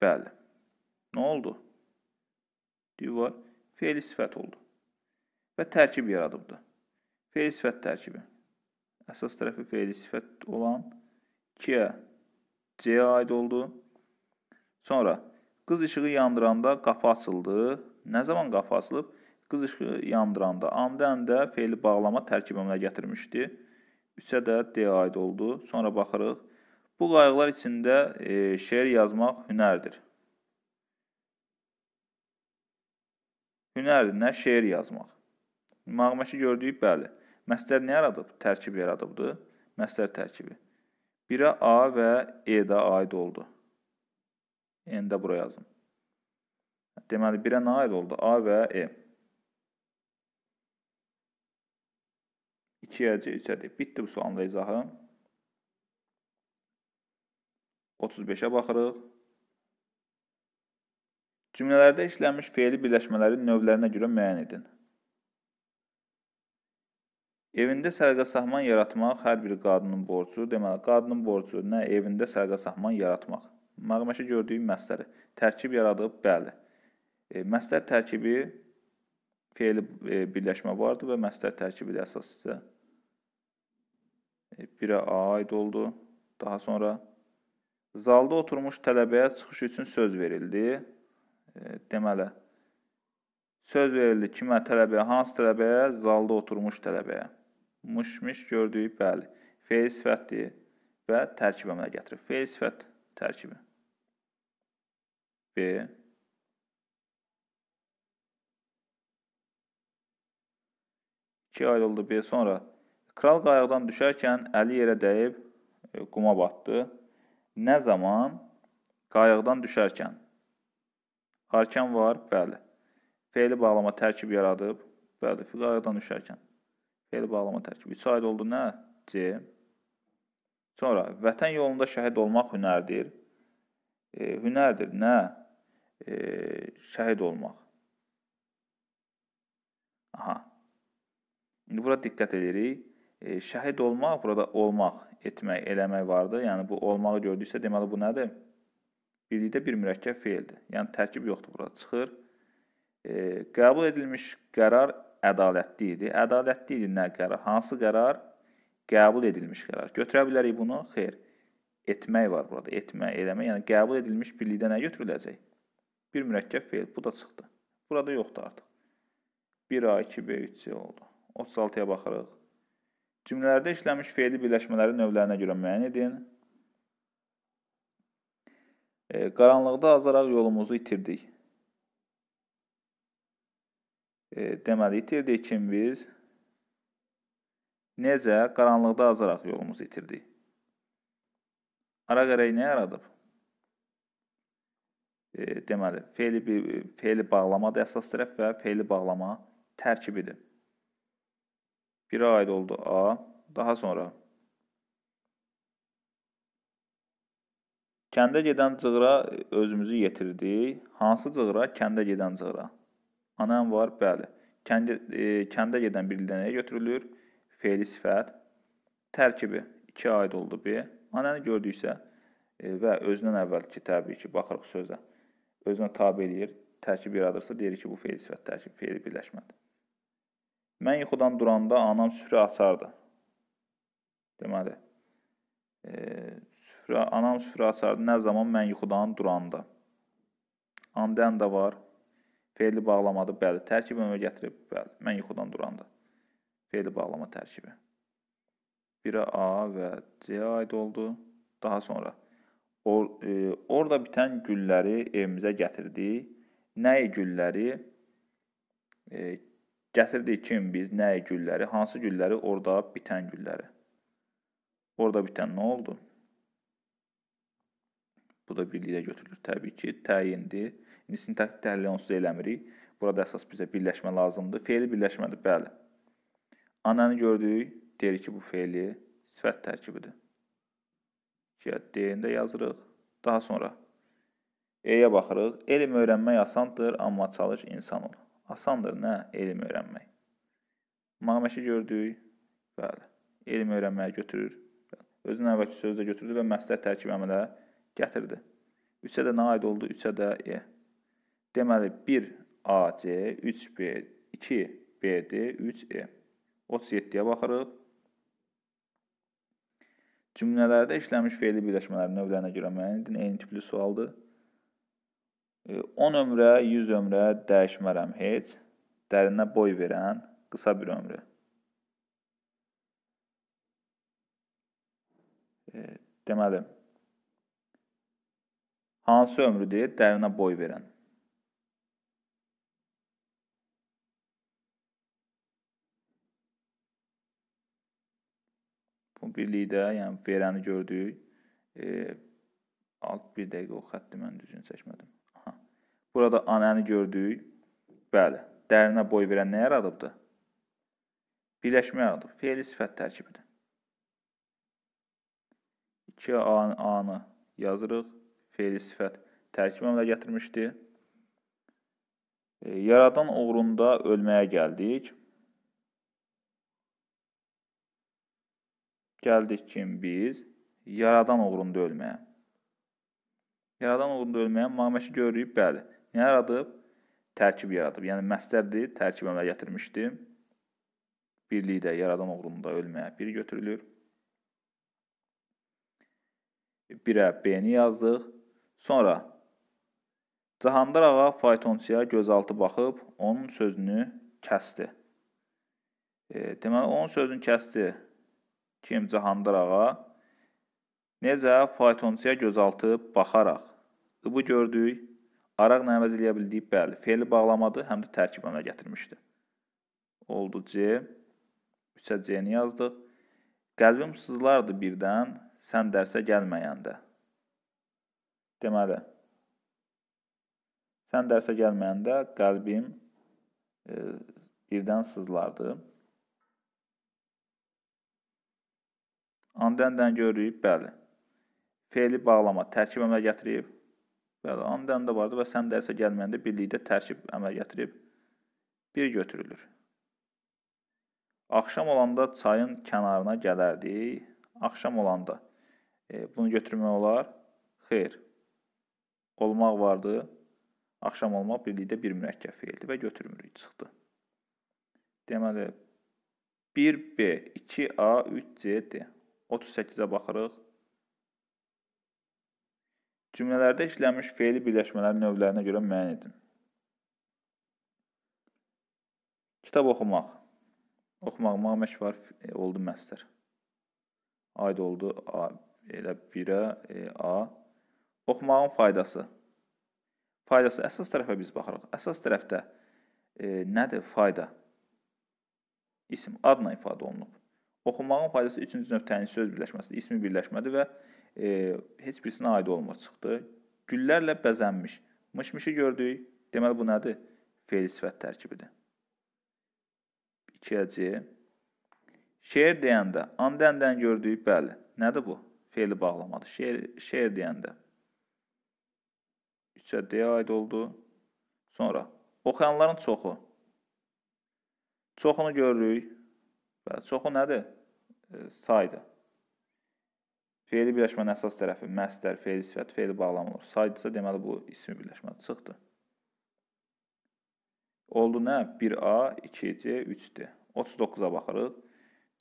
A: Bəli. Nə oldu? Divar feil sifət oldu və tərkib yaradıbdır. Feil sifət tərkibi. Əsas tərəfi feili sifət olan 2-yə C aid oldu. Sonra qız işığı yandıranda qapı açıldı. Nə zaman qapı açılıb? Qız işığı yandıranda anda-anda feili bağlama tərkib əmələ gətirmişdi. 3-ə də D aid oldu. Sonra baxırıq. Bu qayğılar içində e, şeir yazmaq hünərdir. Hünərdir, nə şeir yazmaq. Mağməşi gördük, bəli. Məsdər nə yaradıb? Tərkib yaradıbdı. Məsdər tərkibi. 1-ə A və E-də aid oldu. N də bura yazım. Deməli, 1-ə nə aid oldu? A və E. 2-yə C, 3-ə D. Bitdi bu sualın da izahı. 35-ə baxırıq. Cümlələrdə işlənmiş feili birləşmələrin növlərinə görə müəyyən edin. Evində sərqə-sahman yaratmaq hər bir qadının borcu. Deməli, qadının borcu nə? Evində sərqə-sahman yaratmaq. Məqməşə gördüyüm məsləri. Tərkib yaradıb, bəli. E, məslər tərkibi feili e, birləşmə vardı və məslər tərkibi də əsas isə e, birə aid oldu. Daha sonra zalda oturmuş tələbəyə çıxış üçün söz verildi. E, deməli, söz verildi kimə? Tələbəyə, hansı tələbəyə? Zalda oturmuş tələbəyə mış-mış gördük, bəli. Feil sifətdir və tərkib əmələ gətirir. Feil sifət tərkibi. B. İki ay oldu B. Sonra kral qayıqdan düşərkən əli yerə dəyib e, quma batdı. Nə zaman? Qayıqdan düşərkən. Arkan var, bəli. Feili bağlama tərkib yaradıb, bəli, qayıqdan düşərkən. Fe'l bağlama tərkibi 3 aid oldu nə? C. Sonra vətən yolunda şəhid olmaq hünərdir. E, hünərdir nə? E, şəhid olmaq. Aha. İndi bura diqqət edirik. E, şəhid olmaq, burada olmaq, etmək, eləmək vardı. Yəni bu olmağı gördüksə, deməli bu nədir? Birlikdə bir mürəkkəb feildir. Yəni tərkib yoxdur burada. Çıxır. E, qəbul edilmiş qərar ədalətli idi. Ədalətli idi nə qərar? Hansı qərar? Qəbul edilmiş qərar. Götürə bilərik bunu? Xeyr. Etmək var burada. Etmə, eləmə. Yəni qəbul edilmiş birlikdə nə götürüləcək? Bir mürəkkəb feil. Bu da çıxdı. Burada yoxdur artıq. 1A, 2B, 3C oldu. 36-ya baxırıq. Cümlələrdə işlənmiş feili birləşmələrin növlərinə görə müəyyən edin. E, qaranlıqda azaraq yolumuzu itirdik. E, deməli, itirdik kim biz? Necə? Qaranlıqda azaraq yolumuzu itirdik. Ara qərəy nə yaradıb? E, deməli, feili, feili bağlamadır əsas tərəf və feili bağlama tərkibidir. 1-ə aid oldu A. Daha sonra kəndə gedən cığıra özümüzü yetirdik. Hansı cığıra? Kəndə gedən cığıra. Anam var, bəli. Kəndə, e, kəndə gedən bir nəyə götürülür? Fe'li sifət. Tərkibi 2 aid oldu B. Ananı gördüksə e, və özündən əvvəlki təbii ki, baxırıq sözə. Özünə tabe eləyir, tərkib yaradırsa deyirik ki, bu fe'li sifət tərkib, fe'li birləşmədir. Mən yuxudan duranda anam süfrə açardı. Deməli, e, süfrə, anam süfrə açardı nə zaman mən yuxudan duranda. Andən də var. Fe'li bağlamadı, bəli. Tərkib ömrə gətirib, bəli. Mən yuxudan duranda. Fe'li bağlama tərkibi. Birə A və C aid oldu. Daha sonra or, e, orada bitən gülləri evimizə gətirdik. Nəyi gülləri? E, Gətirdik kim biz nəyi gülləri, hansı gülləri? Orada bitən gülləri. Orada bitən nə oldu? Bu da birlikdə götürülür təbii ki, təyindir. İndi sintaktik təhlil onsuz eləmirik. Burada əsas bizə birləşmə lazımdır. Fe'li birləşmədir, bəli. Ananı gördük, deyirik ki, bu fe'li sifət tərkibidir. D-də yazırıq. Daha sonra E-yə baxırıq. Elm öyrənmək asandır, amma çalış insan ol. Asandır nə? Elm öyrənmək. Naməşi gördük. Bəli. Elm öyrənməyə götürür. Özünün əvvəlki sözdə götürdü və məsləhət tərkib əmələ gətirdi. 3-ə də nə aid oldu? 3-ə də E. Deməli 1 AC, 3B, 2 BD, 3E. 37-yə baxırıq. Cümlələrdə işlənmiş fe'li birləşmələrin növlərinə görə müəyyən edin. Eyni tipli sualdır. 10 ömrə, 100 ömrə dəyişmərəm heç. Dərinə boy verən qısa bir ömrü. E, deməli, hansı ömrüdür? Dərinə boy verən. Bu birlikdə, yəni verəni gördük. E, alt bir dəqiqə o xətti mən düzgün çəkmədim. Burada anəni gördük. Bəli, dərinə boy verən nə yaradıbdır? Birləşmə yaradıb. Fe'li sifət tərkibidir. 2 A-nı yazırıq. Fe'li sifət tərkib əmələ gətirmişdi. E, yaradan uğrunda ölməyə gəldik. Gəldik kim biz? Yaradan uğrunda ölməyə. Yaradan uğrunda ölməyə maməşi görürük, bəli. Nə yaradıb? Tərkib yaradıb. Yəni məstərdir, tərkib əmələ gətirmişdi. Birlikdə yaradan uğrunda ölməyə bir götürülür. 1-ə B-ni yazdıq. Sonra Cahandar ağa faytonçuya gözaltı baxıb onun sözünü kəsdi. E, deməli, onun sözünü kəsdi. Kim? Cahandar ağa. Necə? Faytonçuya gözaltı baxaraq. Bu gördük. Araq nə əvəz eləyə bildik? Bəli, fe'li bağlamadı, həm də tərkib əmələ gətirmişdi. Oldu C. 3-ə C-ni yazdıq. Qəlbim sızlardı birdən, sən dərsə gəlməyəndə. Deməli, sən dərsə gəlməyəndə qəlbim e, birdən sızlardı. Andəndən görürük, bəli. Fe'li bağlama, tərkib əmələ gətirib. Bəli, andan da vardı və sən dərsə gəlməyəndə birlikdə tərkib əməl gətirib bir götürülür. Axşam olanda çayın kənarına gələrdik. Axşam olanda e, bunu götürmək olar? Xeyr. Olmaq vardı. Axşam olmaq birlikdə bir mürəkkəb feildir və götürmürük, çıxdı. Deməli 1B, 2A, 3C, D. 38-ə baxırıq. Cümlələrdə işlənmiş fe'li birləşmələrin növlərinə görə müəyyən edin. Kitab oxumaq. Oxumaq məmək var, e, oldu məstər. Aid oldu A, elə 1-ə, e, A. Oxumağın faydası. Faydası əsas tərəfə biz baxırıq. Əsas tərəfdə e, nədir fayda? İsim adla ifadə olunub. Oxumağın faydası üçüncü növ təyin söz birləşməsidir. İsmi birləşmədir və e, heç birisinə aid olmur çıxdı. Güllərlə bəzənmiş. Mış-mışı gördük. Deməli bu nədir? Fe'li sifət tərkibidir. 2C. Şeir deyəndə and-əndən gördük. Bəli. Nədir bu? Fe'li bağlamadır. Şeir, şeir deyəndə 3-ə aid oldu. Sonra oxuyanların çoxu. Çoxunu görürük. Bəli, çoxu nədir? E, saydır. Fe'li birləşmənin əsas tərəfi məstər, fe'li sifət, fe'li bağlama olur. Saydısa deməli bu ismi birləşmə çıxdı. Oldu nə? 1A, 2C, 3D. 39-a baxırıq.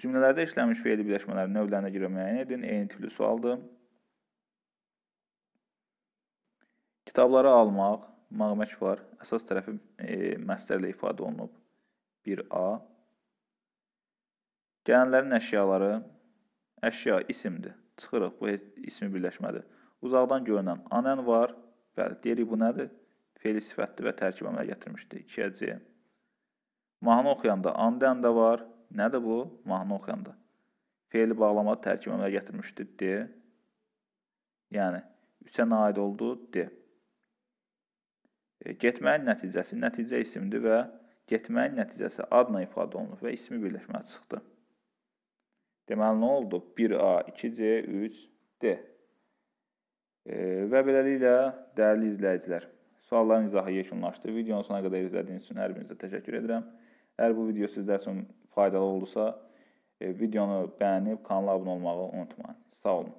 A: Cümlələrdə işlənmiş fe'li birləşmələrin növlərinə görə müəyyən edin. Eyni tipli sualdır. Kitabları almaq, mağmək var. Əsas tərəfi e, məstərlə ifadə olunub. 1A Gələnlərin əşyaları əşya isimdir. Çıxırıq, bu ismi birləşmədir. Uzaqdan görünən anən var. Bəli, deyirik bu nədir? Fe'li sifətdir və tərkib əmələ gətirmişdir. 2C. Mahnı oxuyanda anden də var. Nədir bu? Mahnı oxuyanda. Fe'li bağlama tərkib əmələ gətirmişdir. D. Yəni 3-ə nə aid oldu? D. E, getməyin nəticəsi nəticə isimdir və getməyin nəticəsi adla ifadə olunur və ismi birləşməli çıxdı. Deməli, nə oldu? 1A, 2C, 3D. E, və beləliklə, dəyərli izləyicilər, sualların izahı yekunlaşdı. Videonun sona qədər izlədiyiniz üçün hər birinizə təşəkkür edirəm. Əgər bu video sizlər üçün faydalı oldusa, e, videonu bəyənib kanala abunə olmağı unutmayın. Sağ olun.